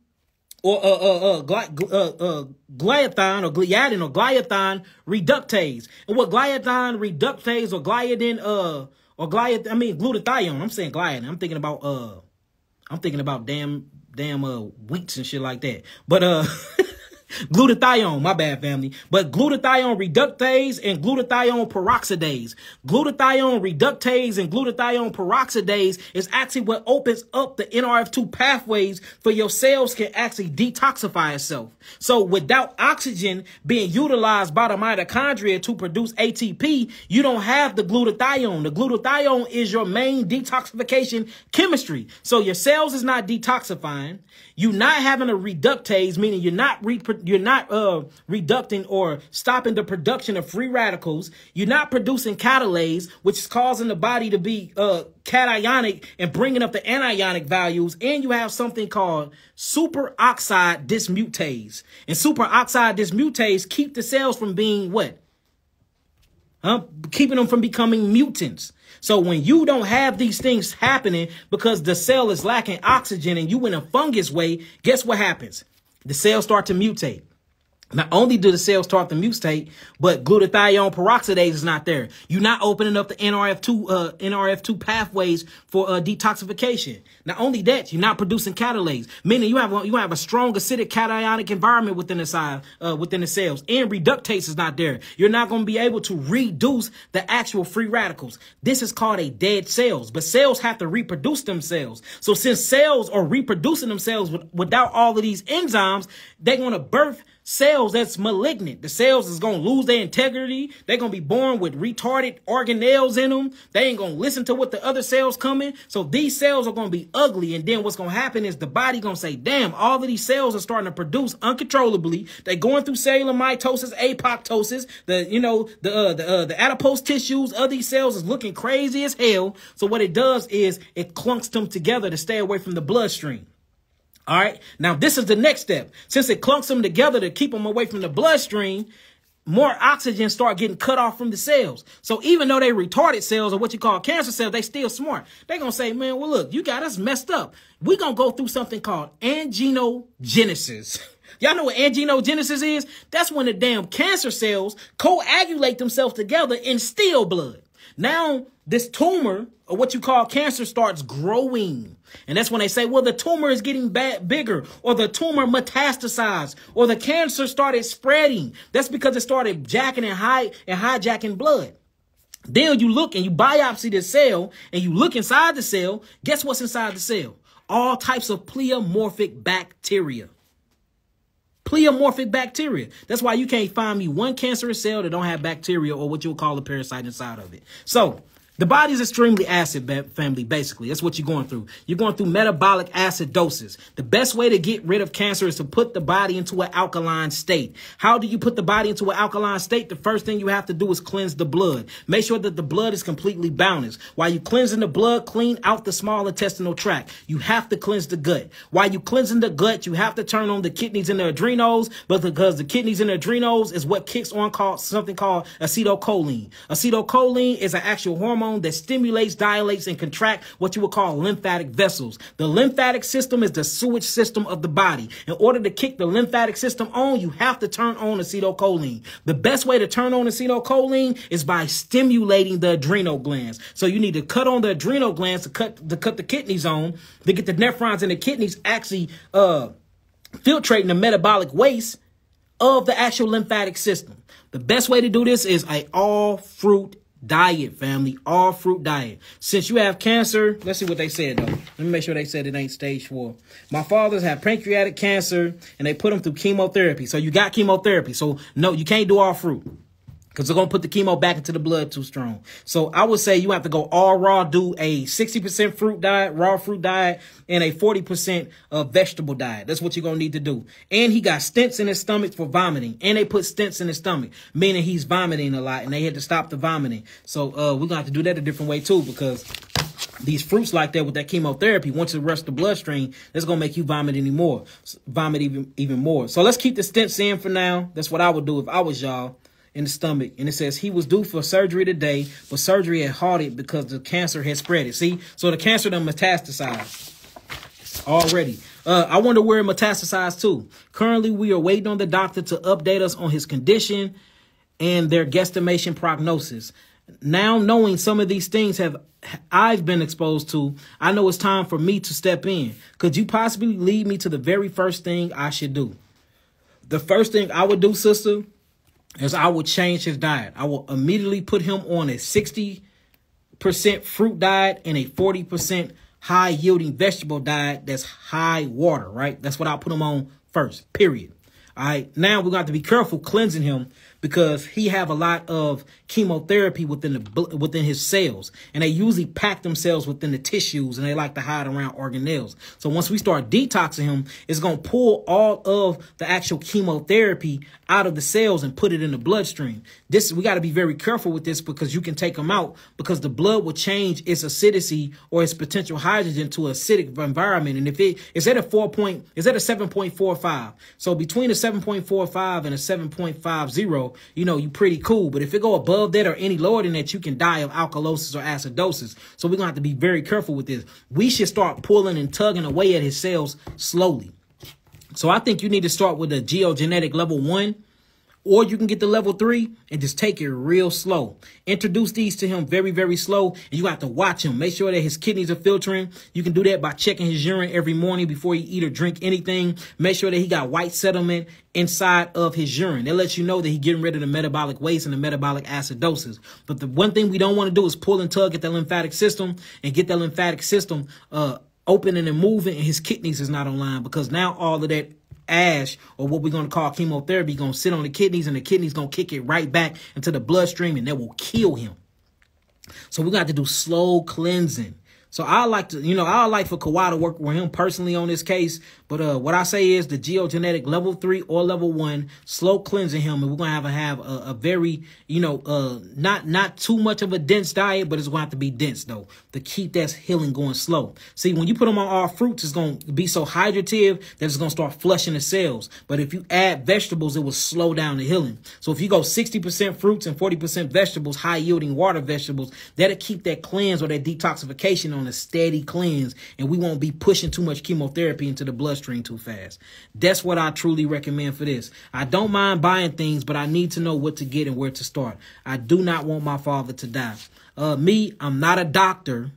or uh, uh, uh, gly, uh, uh, gliadin or gliadin or gliadin reductase. And what gliadin reductase or gliadin uh or gliad I mean glutathione. I'm saying gliadin. I'm thinking about uh I'm thinking about damn damn uh wheats and shit like that. But uh Glutathione, my bad family. But glutathione reductase and glutathione peroxidase. Glutathione reductase and glutathione peroxidase is actually what opens up the NRF2 pathways for your cells can actually detoxify itself. So without oxygen being utilized by the mitochondria to produce ATP, you don't have the glutathione. The glutathione is your main detoxification chemistry. So your cells is not detoxifying. You're not having a reductase, meaning you're not re- you're not uh, reducting or stopping the production of free radicals. You're not producing catalase, which is causing the body to be uh, cationic and bringing up the anionic values. And you have something called superoxide dismutase. And superoxide dismutase keep the cells from being what? Huh? Keeping them from becoming mutants. So when you don't have these things happening because the cell is lacking oxygen and you in a fungus way, guess what happens? The cells start to mutate. Not only do the cells start to mutate, but glutathione peroxidase is not there. You're not opening up the NRF2 uh, NRF2 pathways for uh, detoxification. Not only that, you're not producing catalase, meaning you have a, you have a strong acidic cationic environment within the cell, uh, within the cells, and reductase is not there. You're not going to be able to reduce the actual free radicals. This is called a dead cells, but cells have to reproduce themselves. So since cells are reproducing themselves with, without all of these enzymes, they're going to birth cells that's malignant. The cells is going to lose their integrity. They're going to be born with retarded organelles in them. They ain't going to listen to what the other cells coming. So these cells are going to be ugly. And then what's going to happen is the body going to say, damn, all of these cells are starting to produce uncontrollably. They're going through cellular mitosis, apoptosis. The, you know, the, uh, the, uh, the adipose tissues of these cells is looking crazy as hell. So what it does is it clunks them together to stay away from the bloodstream. All right. Now, this is the next step. Since it clunks them together to keep them away from the bloodstream, more oxygen start getting cut off from the cells. So even though they retarded cells or what you call cancer cells, they still smart. They're going to say, man, well, look, you got us messed up. Going to go through something called angiogenesis. Y'all know what angiogenesis is? That's when the damn cancer cells coagulate themselves together and steal blood. Now, this tumor, or what you call cancer, starts growing. And that's when they say, well, the tumor is getting bad, bigger, or the tumor metastasized, or the cancer started spreading. That's because it started jacking and, high, and hijacking blood. Then you look and you biopsy the cell and you look inside the cell. Guess what's inside the cell? All types of pleomorphic bacteria pleomorphic bacteria. That's why you can't find me one cancerous cell that don't have bacteria or what you would call a parasite inside of it. So the body is extremely acid, family, basically. That's what you're going through. You're going through metabolic acidosis. The best way to get rid of cancer is to put the body into an alkaline state. How do you put the body into an alkaline state? The first thing you have to do is cleanse the blood. Make sure that the blood is completely balanced. While you cleansing the blood, clean out the small intestinal tract. You have to cleanse the gut. While you cleansing the gut, you have to turn on the kidneys and the adrenals, but because the kidneys and the adrenals is what kicks on called something called acetylcholine. Acetylcholine is an actual hormone hormone that stimulates, dilates, and contract what you would call lymphatic vessels. The lymphatic system is the sewage system of the body. In order to kick the lymphatic system on, you have to turn on acetylcholine. The best way to turn on acetylcholine is by stimulating the adrenal glands. So you need to cut on the adrenal glands to cut to cut the kidneys on to get the nephrons in the kidneys actually uh filtrating the metabolic waste of the actual lymphatic system. The best way to do this is a all fruit diet, family. All fruit diet. Since you have cancer, let's see what they said though. Let me make sure they said it ain't stage four. My father's had pancreatic cancer and they put him through chemotherapy. So you got chemotherapy. So no, you can't do all fruit because they're going to put the chemo back into the blood too strong. So I would say you have to go all raw, do a 60% fruit diet, raw fruit diet, and a 40% uh, vegetable diet. That's what you're going to need to do. And he got stents in his stomach for vomiting. And they put stents in his stomach, meaning he's vomiting a lot and they had to stop the vomiting. So uh, we're going to have to do that a different way too because these fruits like that with that chemotherapy, once it rushes the bloodstream, that's gonna make you vomit anymore, vomit even even more. So let's keep the stents in for now. That's what I would do if I was y'all in the stomach. And it says he was due for surgery today, but surgery had halted because the cancer had spread it. See? So the cancer done metastasized already. Uh, I wonder where it metastasized to. Currently, we are waiting on the doctor to update us on his condition and their guesstimation prognosis. Now knowing some of these things have I've been exposed to, I know it's time for me to step in. Could you possibly lead me to the very first thing I should do? The first thing I would do, sister, is I would change his diet. I will immediately put him on a 60% fruit diet and a 40% high yielding vegetable diet that's high water, right? That's what I'll put him on first, period. All right. Now we're going to have to be careful cleansing him because he have a lot of chemotherapy within the within his cells, and they usually pack themselves within the tissues, and they like to hide around organelles. So once we start detoxing him, it's gonna pull all of the actual chemotherapy out of the cells and put it in the bloodstream. This we got to be very careful with this because you can take them out because the blood will change its acidity or its potential hydrogen to acidic environment, and if it is at a four point, is at a seven point four five. So between a seven point four five and a seven point five zero you know, you pretty cool. But if it go above that or any lower than that, you can die of alkalosis or acidosis. So we're gonna have to be very careful with this. We should start pulling and tugging away at his cells slowly. So I think you need to start with a geogenetic level one or you can get the level three and just take it real slow. Introduce these to him very, very slow. And you have to watch him. Make sure that his kidneys are filtering. You can do that by checking his urine every morning before you eat or drink anything. Make sure that he got white settlement inside of his urine. That lets you know that he's getting rid of the metabolic waste and the metabolic acidosis. But the one thing we don't want to do is pull and tug at the lymphatic system and get that lymphatic system uh opening and moving and his kidneys is not online because now all of that ash or what we're going to call chemotherapy going to sit on the kidneys and the kidneys going to kick it right back into the bloodstream and that will kill him. So we got to do slow cleansing. So I like to, you know, I like for Kawhi to work with him personally on this case. But uh, what I say is the geogenetic level three or level one, slow cleansing him, and we're gonna have a have a, a very, you know, uh, not not too much of a dense diet, but it's gonna have to be dense though to keep that healing going slow. See, when you put them on all fruits, it's gonna be so hydrative that it's gonna start flushing the cells. But if you add vegetables, it will slow down the healing. So if you go 60% fruits and 40% vegetables, high yielding water vegetables, that'll keep that cleanse or that detoxification on a steady cleanse, and we won't be pushing too much chemotherapy into the bloodstream too fast. That's what I truly recommend for this. I don't mind buying things, but I need to know what to get and where to start. I do not want my father to die. Uh, me, I'm not a doctor.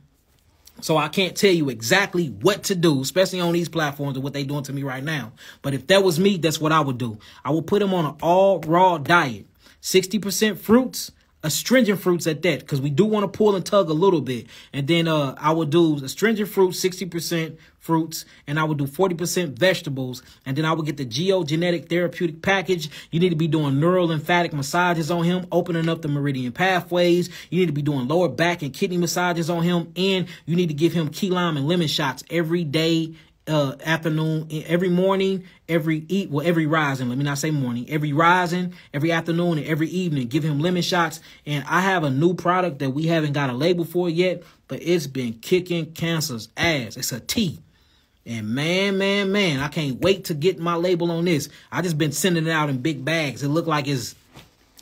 So I can't tell you exactly what to do, especially on these platforms and what they're doing to me right now. But if that was me, that's what I would do. I would put him on an all raw diet. 60% fruits, astringent fruits at that because we do want to pull and tug a little bit. And then uh, I would do astringent fruits, 60% fruits, and I would do 40% vegetables. And then I would get the geogenetic therapeutic package. You need to be doing neural lymphatic massages on him, opening up the meridian pathways. You need to be doing lower back and kidney massages on him. And you need to give him key lime and lemon shots every day uh, afternoon, every morning, every eat, well, every rising. Let me not say morning. Every rising, every afternoon, and every evening. Give him lemon shots. And I have a new product that we haven't got a label for yet, but it's been kicking cancer's ass. It's a tea. And man, man, man, I can't wait to get my label on this. I just been sending it out in big bags. It looked like it's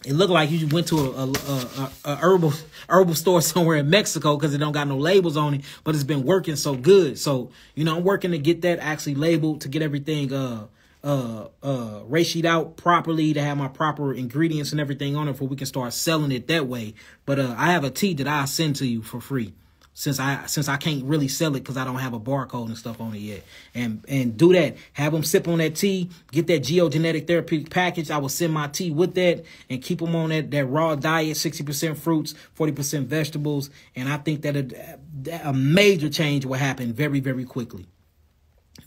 it looked like you went to a, a, a, a herbal herbal store somewhere in Mexico because it don't got no labels on it, but it's been working so good. So you know, I'm working to get that actually labeled to get everything uh uh uh ratioed out properly to have my proper ingredients and everything on it before we can start selling it that way. But uh I have a tea that I send to you for free since I since I can't really sell it because I don't have a barcode and stuff on it yet. And and do that. Have them sip on that tea. Get that geogenetic therapeutic package. I will send my tea with that and keep them on that that raw diet, sixty percent fruits, forty percent vegetables. And I think that a, a major change will happen very very quickly,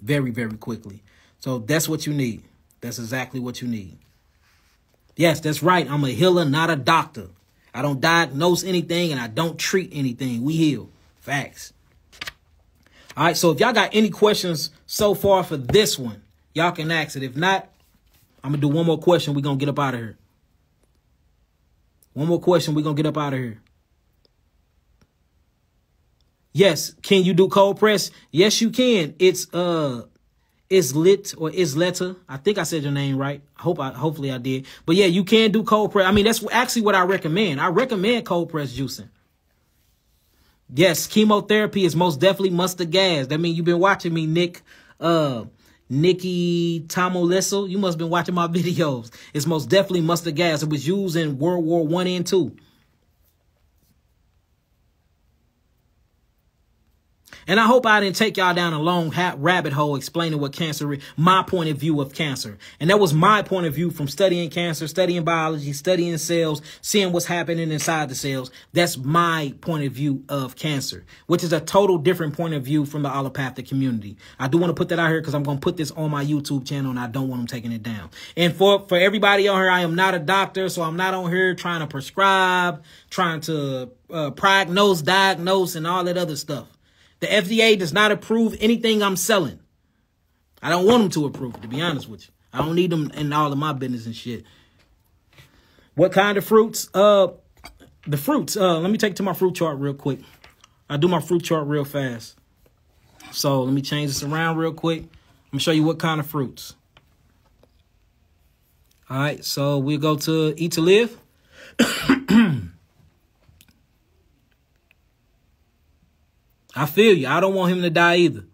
very very quickly. So that's what you need. That's exactly what you need. Yes, that's right. I'm a healer, not a doctor. I don't diagnose anything and I don't treat anything. We heal. Facts. All right, so if y'all got any questions so far for this one, y'all can ask it. If not, I'm gonna do one more question. We're gonna get up out of here. One more question. We're gonna get up out of here. Yes, can you do cold press? Yes, you can. It's uh it's lit or is letter. I think I said your name right. I hope I hopefully I did. But yeah, you can do cold press. I mean, that's actually what I recommend. I recommend cold press juicing. Yes, chemotherapy is most definitely mustard gas. That means you've been watching me, Nick, uh, Nikki Tomoleso. You must have been watching my videos. It's most definitely mustard gas. It was used in World War One and Two. And I hope I didn't take y'all down a long rabbit hole explaining what cancer is, my point of view of cancer. And that was my point of view from studying cancer, studying biology, studying cells, seeing what's happening inside the cells. That's my point of view of cancer, which is a total different point of view from the allopathic community. I do want to put that out here because I'm going to put this on my YouTube channel and I don't want them taking it down. And for, for everybody on here, I am not a doctor, so I'm not on here trying to prescribe, trying to uh, prognose, diagnose, and all that other stuff. The FDA does not approve anything I'm selling. I don't want them to approve to be honest with you. I don't need them in all of my business and shit. What kind of fruits? Uh, the fruits. Uh, let me take to my fruit chart real quick. I do my fruit chart real fast. So let me change this around real quick. I'm gonna show you what kind of fruits. All right, so we go to eat to live. I feel you. I don't want him to die either.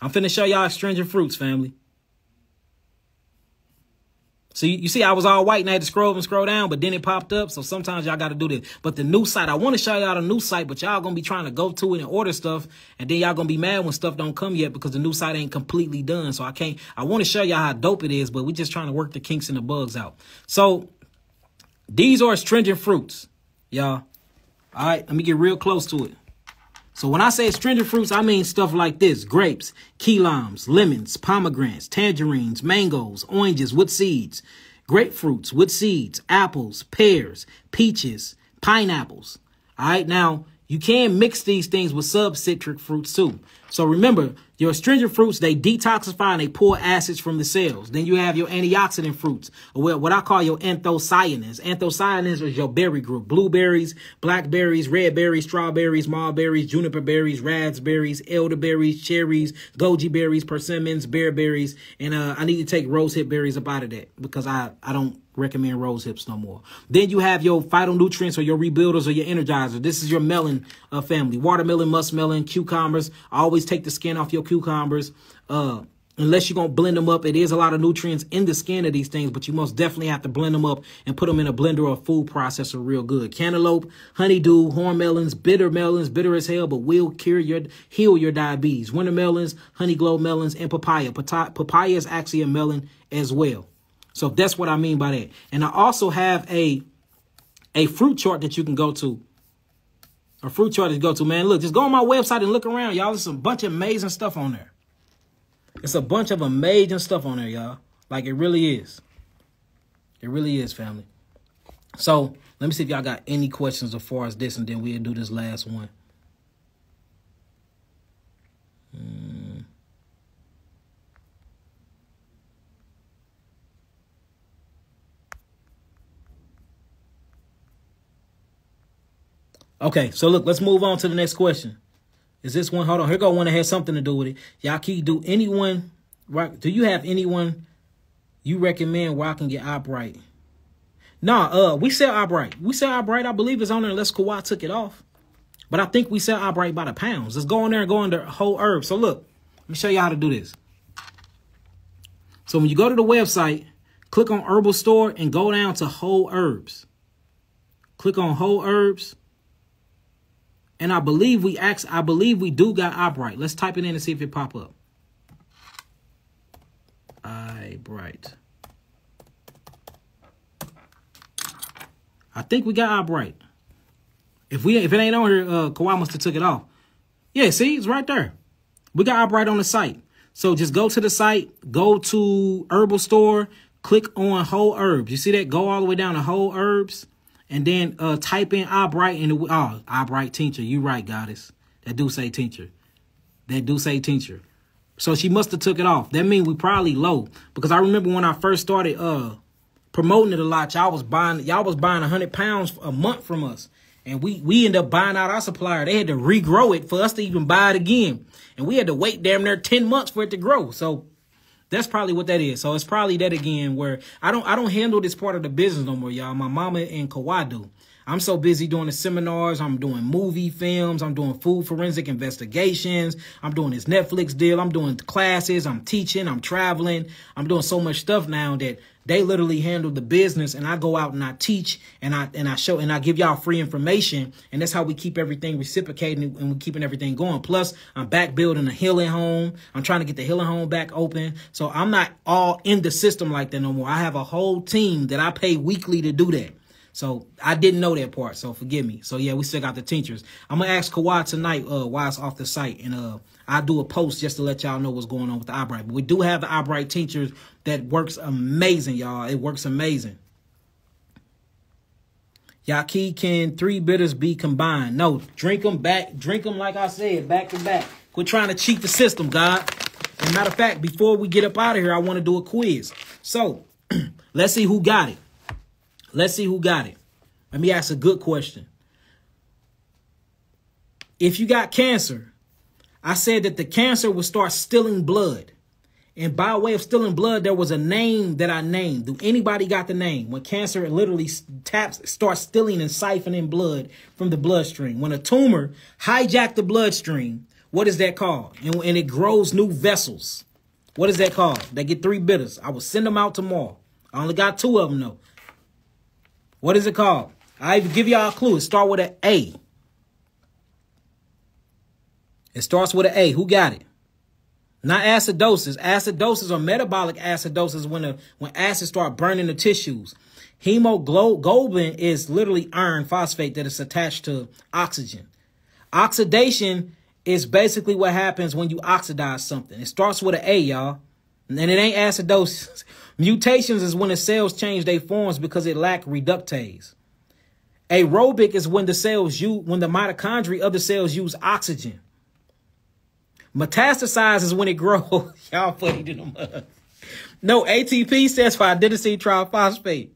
I'm finna show y'all astringent fruits, family. So you, see, I was all white and I had to scroll and scroll down, but then it popped up. So sometimes y'all got to do this. But the new site, I want to show y'all the new site, but y'all going to be trying to go to it and order stuff. And then y'all going to be mad when stuff don't come yet because the new site ain't completely done. So I can't, I want to show y'all how dope it is, but we just trying to work the kinks and the bugs out. So these are astringent fruits, y'all. All right, let me get real close to it. So when I say astringent fruits, I mean stuff like this. Grapes, key limes, lemons, pomegranates, tangerines, mangoes, oranges with seeds, grapefruits with seeds, apples, pears, peaches, pineapples. All right, now you can mix these things with sub-citric fruits too. So remember, your astringent fruits, they detoxify and they pull acids from the cells. Then you have your antioxidant fruits, or what I call your anthocyanins. Anthocyanins is your berry group. Blueberries, blackberries, red berries, strawberries, mulberries, juniper berries, raspberries, elderberries, cherries, goji berries, persimmons, bearberries. And uh, I need to take rosehip berries up out of that because I, I don't recommend rose hips no more. Then you have your phytonutrients or your rebuilders or your energizer. This is your melon uh, family. Watermelon, muskmelon, cucumbers. Always take the skin off your cucumbers. Uh, unless you're going to blend them up. It is a lot of nutrients in the skin of these things, but you most definitely have to blend them up and put them in a blender or food processor real good. Cantaloupe, honeydew, horn melons, bitter melons, bitter as hell, but will cure your, heal your diabetes. Winter melons, honey glow melons, and papaya. Papaya is actually a melon as well. So that's what I mean by that. And I also have a, a fruit chart that you can go to a fruit chart to go to, man. Look, just go on my website and look around, y'all. There's a bunch of amazing stuff on there. It's a bunch of amazing stuff on there, y'all. Like it really is. It really is, family. So let me see if y'all got any questions as far as this, and then we'll do this last one. Hmm. Okay, so look, let's move on to the next question. Is this one? Hold on. Here go one that has something to do with it. Y'all keep do anyone right? Do you have anyone you recommend where I can get eyebright? Nah, uh, we sell eyebright. We sell eyebright. I believe it's on there unless Kawhi took it off. But I think we sell eyebright by the pounds. Let's go in there and go under whole herb. So look, let me show you how to do this. So when you go to the website, click on herbal store and go down to whole herbs. Click on whole herbs. And I believe we act, I believe we do got eyebright. Let's type it in and see if it pop up. Eyebright. I think we got eyebright. If we if it ain't on here, uh Kawhi must have took it off. Yeah, see, it's right there. We got eyebright on the site. So just go to the site, go to herbal store, click on whole herbs. You see that? Go all the way down to whole herbs and then uh, type in eyebright the oh eyebright tincture. You right, goddess. That do say tincture. That do say tincture. So she must have took it off. That means we probably low because I remember when I first started uh promoting it a lot. Y'all was buying y'all was buying a hundred pounds a month from us, and we we end up buying out our supplier. They had to regrow it for us to even buy it again, and we had to wait damn near ten months for it to grow. So that's probably what that is. So it's probably that again where I don't I don't handle this part of the business no more, y'all. My mama and Kawhi do. I'm so busy doing the seminars. I'm doing movie films. I'm doing food forensic investigations. I'm doing this Netflix deal. I'm doing classes. I'm teaching. I'm traveling. I'm doing so much stuff now that They literally handle the business and I go out and I teach and I and I show and I give y'all free information. And that's how we keep everything reciprocating and we're keeping everything going. Plus, I'm back building a healing home. I'm trying to get the healing home back open. So I'm not all in the system like that no more. I have a whole team that I pay weekly to do that. So I didn't know that part, so forgive me. So yeah, we still got the teachers. I'm gonna ask Kawhi tonight uh why it's off the site, and uh I do a post just to let y'all know what's going on with the Eyebright. But we do have the Eyebright teachers that works amazing, y'all. It works amazing. Yahki, can three bitters be combined? No, drink them back. Drink them like I said, back to back. Quit trying to cheat the system, God. And matter of fact, before we get up out of here, I want to do a quiz. So let's see who got it. Let's see who got it. Let me ask a good question. If you got cancer, I said that the cancer would start stealing blood. And by way of stealing blood, there was a name that I named. Do anybody got the name? When cancer literally taps, starts stealing and siphoning blood from the bloodstream. When a tumor hijacked the bloodstream, what is that called? And, and it grows new vessels. What is that called? They get three bitters. I will send them out tomorrow. I only got two of them though. What is it called? I give y'all a clue. It start with an A. It starts with an A. Who got it? Not acidosis. Acidosis or metabolic acidosis when when acids start burning the tissues. Hemoglobin is literally iron phosphate that is attached to oxygen. Oxidation is basically what happens when you oxidize something. It starts with an A, y'all. And it ain't acidosis. Mutations is when the cells change their forms because it lack reductase. Aerobic is when the cells use when the mitochondria of the cells use oxygen. Metastasize is when it grows. Y'all funny to them. no, ATP stands for adenosine triphosphate.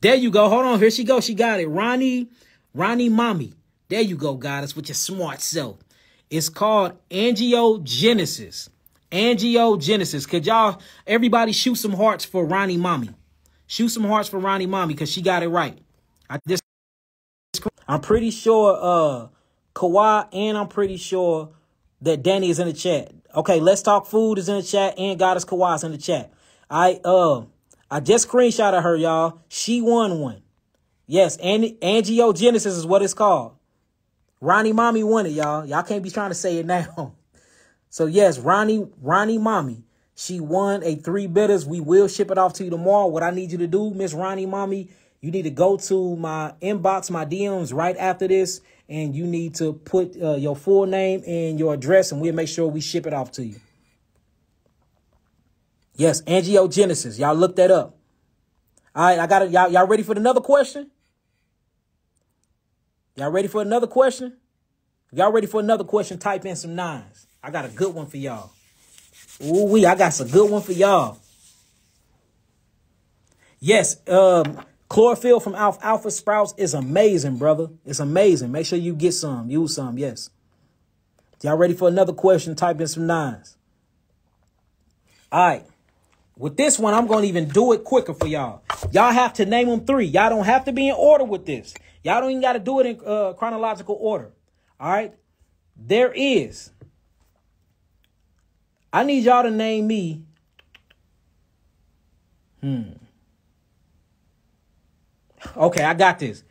There you go. Hold on. Here she goes. She got it. Ronnie, Ronnie Mommy. There you go, goddess, with your smart self. It's called angiogenesis. Angiogenesis. Could y'all, everybody shoot some hearts for Ronnie Mommy. Shoot some hearts for Ronnie Mommy because she got it right. I just, I'm pretty sure uh Kawhi and I'm pretty sure that Danny is in the chat. Okay, let's talk food is in the chat and Goddess is in the chat. I uh I just screenshotted her, y'all. She won one. Yes, and angiogenesis is what it's called. Ronnie Mommy won it, y'all. Y'all can't be trying to say it now. So yes, Ronnie, Ronnie Mommy, she won a three bitters. We will ship it off to you tomorrow. What I need you to do, Miss Ronnie Mommy, you need to go to my inbox, my DMs right after this, and you need to put uh, your full name and your address, and we'll make sure we ship it off to you. Yes, angiogenesis. Y'all look that up. All right, I got it. Y'all, y'all ready for another question? Y'all ready for another question? y'all ready for another question, type in some nines. I got a good one for y'all. Ooh, we, I got some good one for y'all. Yes, um, chlorophyll from alpha, alpha sprouts is amazing, brother. It's amazing. Make sure you get some, use some. Yes. Y'all ready for another question? Type in some nines. All right. With this one, I'm going to even do it quicker for y'all. Y'all have to name them three. Y'all don't have to be in order with this. Y'all don't even got to do it in uh, chronological order. All right. There is I need y'all to name me. Hmm. Okay, I got this.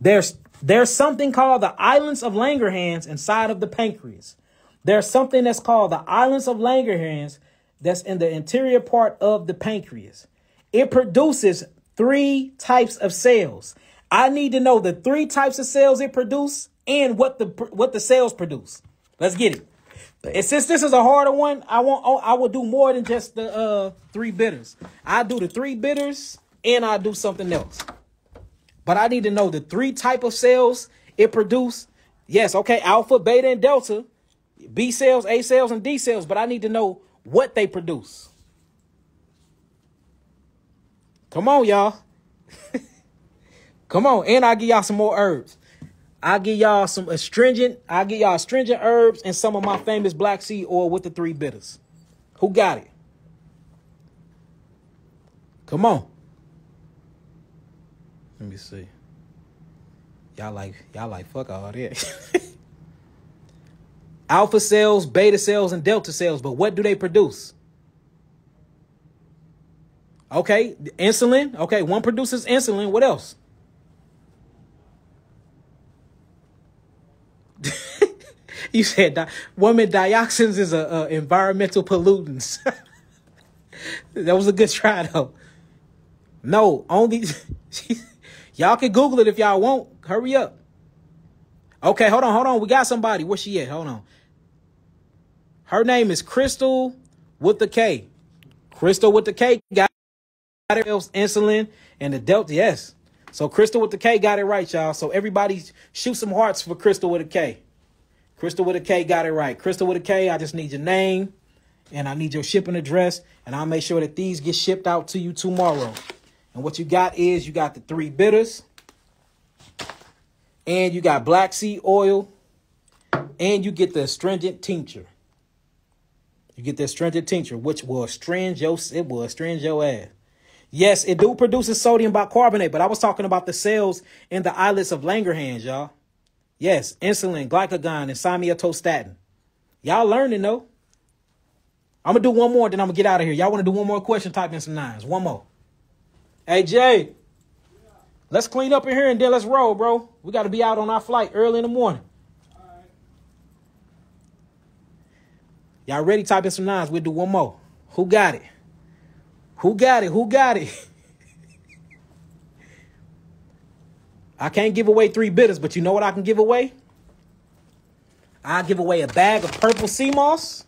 There's there's something called the islands of Langerhans inside of the pancreas. There's something that's called the islands of Langerhans that's in the interior part of the pancreas. It produces three types of cells. I need to know the three types of cells it produces and what the what the cells produce. Let's get it. And since this is a harder one, I want I will do more than just the uh three bitters. I do the three bitters and I do something else. But I need to know the three type of cells it produce. Yes, okay, alpha, beta, and delta, B cells, A cells, and D cells. But I need to know what they produce. Come on, y'all. Come on, and I'll give y'all some more herbs. I'll give y'all some astringent. I'll give y'all astringent herbs and some of my famous black seed oil with the three bitters. Who got it? Come on. Let me see. Y'all like y'all like fuck all that. Alpha cells, beta cells, and delta cells, but what do they produce? Okay, insulin. Okay, one produces insulin. What else? you said di- woman dioxins is a, a environmental pollutants. that was a good try though. No, only y'all can Google it if y'all want. Hurry up. Okay, hold on, hold on. We got somebody. Where she at? Hold on. Her name is Crystal with the K. Crystal with the K got it insulin and the Delta. Yes. So Crystal with the K got it right, y'all. So everybody shoot some hearts for Crystal with a K. Crystal with a K got it right. Crystal with a K, I just need your name and I need your shipping address, and I'll make sure that these get shipped out to you tomorrow. And what you got is you got the three bitters, and you got black seed oil, and you get the astringent tincture. You get the astringent tincture, which will astringe your it will astringe your ass. Yes, it do produces sodium bicarbonate, but I was talking about the cells in the islets of Langerhans, y'all. Yes, insulin, glucagon, and somatostatin. Y'all learning though. I'm gonna do one more, then I'm gonna get out of here. Y'all want to do one more question? Type in some nines. One more. Hey Jay, let's clean up in here and then let's roll, bro. We got to be out on our flight early in the morning. Y'all ready? Type in some nines. We'll do one more. Who got it? Who got it? Who got it? I can't give away three bitters, but you know what I can give away? I give away a bag of purple sea moss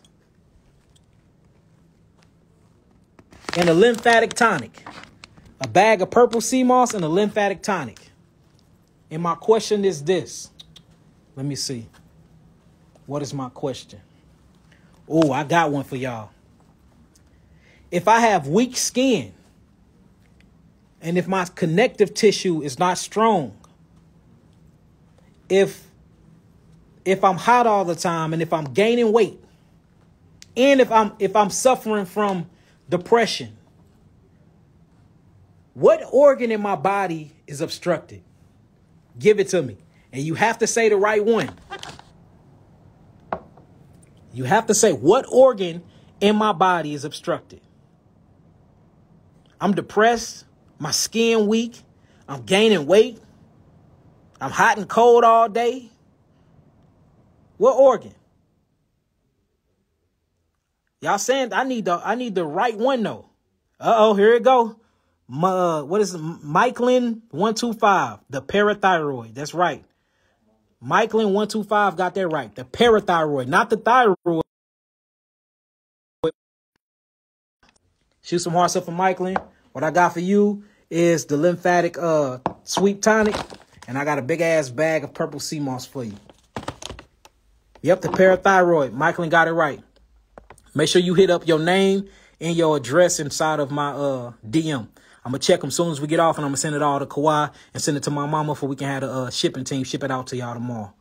and a lymphatic tonic. A bag of purple sea moss and a lymphatic tonic. And my question is this. Let me see. What is my question? Oh, I got one for y'all. If I have weak skin and if my connective tissue is not strong, if if I'm hot all the time and if I'm gaining weight, and if I'm if I'm suffering from depression, what organ in my body is obstructed? Give it to me. And you have to say the right one. You have to say what organ in my body is obstructed. I'm depressed, my skin weak, I'm gaining weight, I'm hot and cold all day. What organ? Y'all saying I need the I need the right one though. Uh oh, here it go. Uh, what is two five, the parathyroid. That's right. Two five got that right. The parathyroid, not the thyroid. Shoot some hearts up for Myclin. What I got for you is the lymphatic uh sweet tonic, and I got a big ass bag of purple sea moss for you. Yep, the parathyroid. Myclin got it right. Make sure you hit up your name and your address inside of my uh DM. I'm gonna check them as soon as we get off, and I'm gonna send it all to Kawhi and send it to my mama for we can have a uh, shipping team ship it out to y'all tomorrow.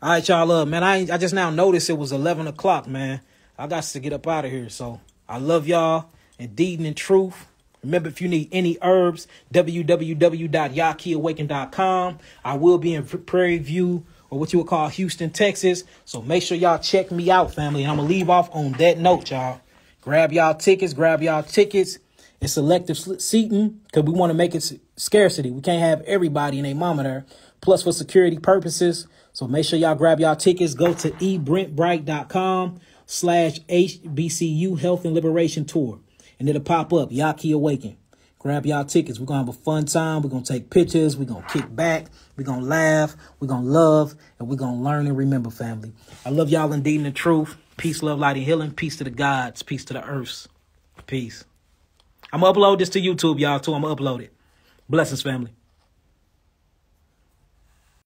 All right, y'all. Uh, man, I I just now noticed it was 11 o'clock, man. I got to get up out of here, so I love y'all. Indeed and in truth. Remember, if you need any herbs, www.yahkiawaken.com. I will be in Prairie View or what you would call Houston, Texas. So make sure y'all check me out, family. And I'm to leave off on that note, y'all. Grab y'all tickets, grab y'all tickets. It's selective seating because we want to make it scarcity. We can't have everybody in a mama there. Plus for security purposes. So make sure y'all grab y'all tickets. Go to eventbrite.com slash HBCU Health and Liberation Tour. And it'll pop up, Yahki Awaken. Grab y'all tickets. We're going to have a fun time. We're going to take pictures. We're going to kick back. We're going to laugh. We're going to love. And we're going to learn and remember, family. I love y'all indeed in the truth. Peace, love, light, and healing. Peace to the gods. Peace to the earths. Peace. I'm going to upload this to YouTube, y'all, too. I'm going to upload it. Blessings, family.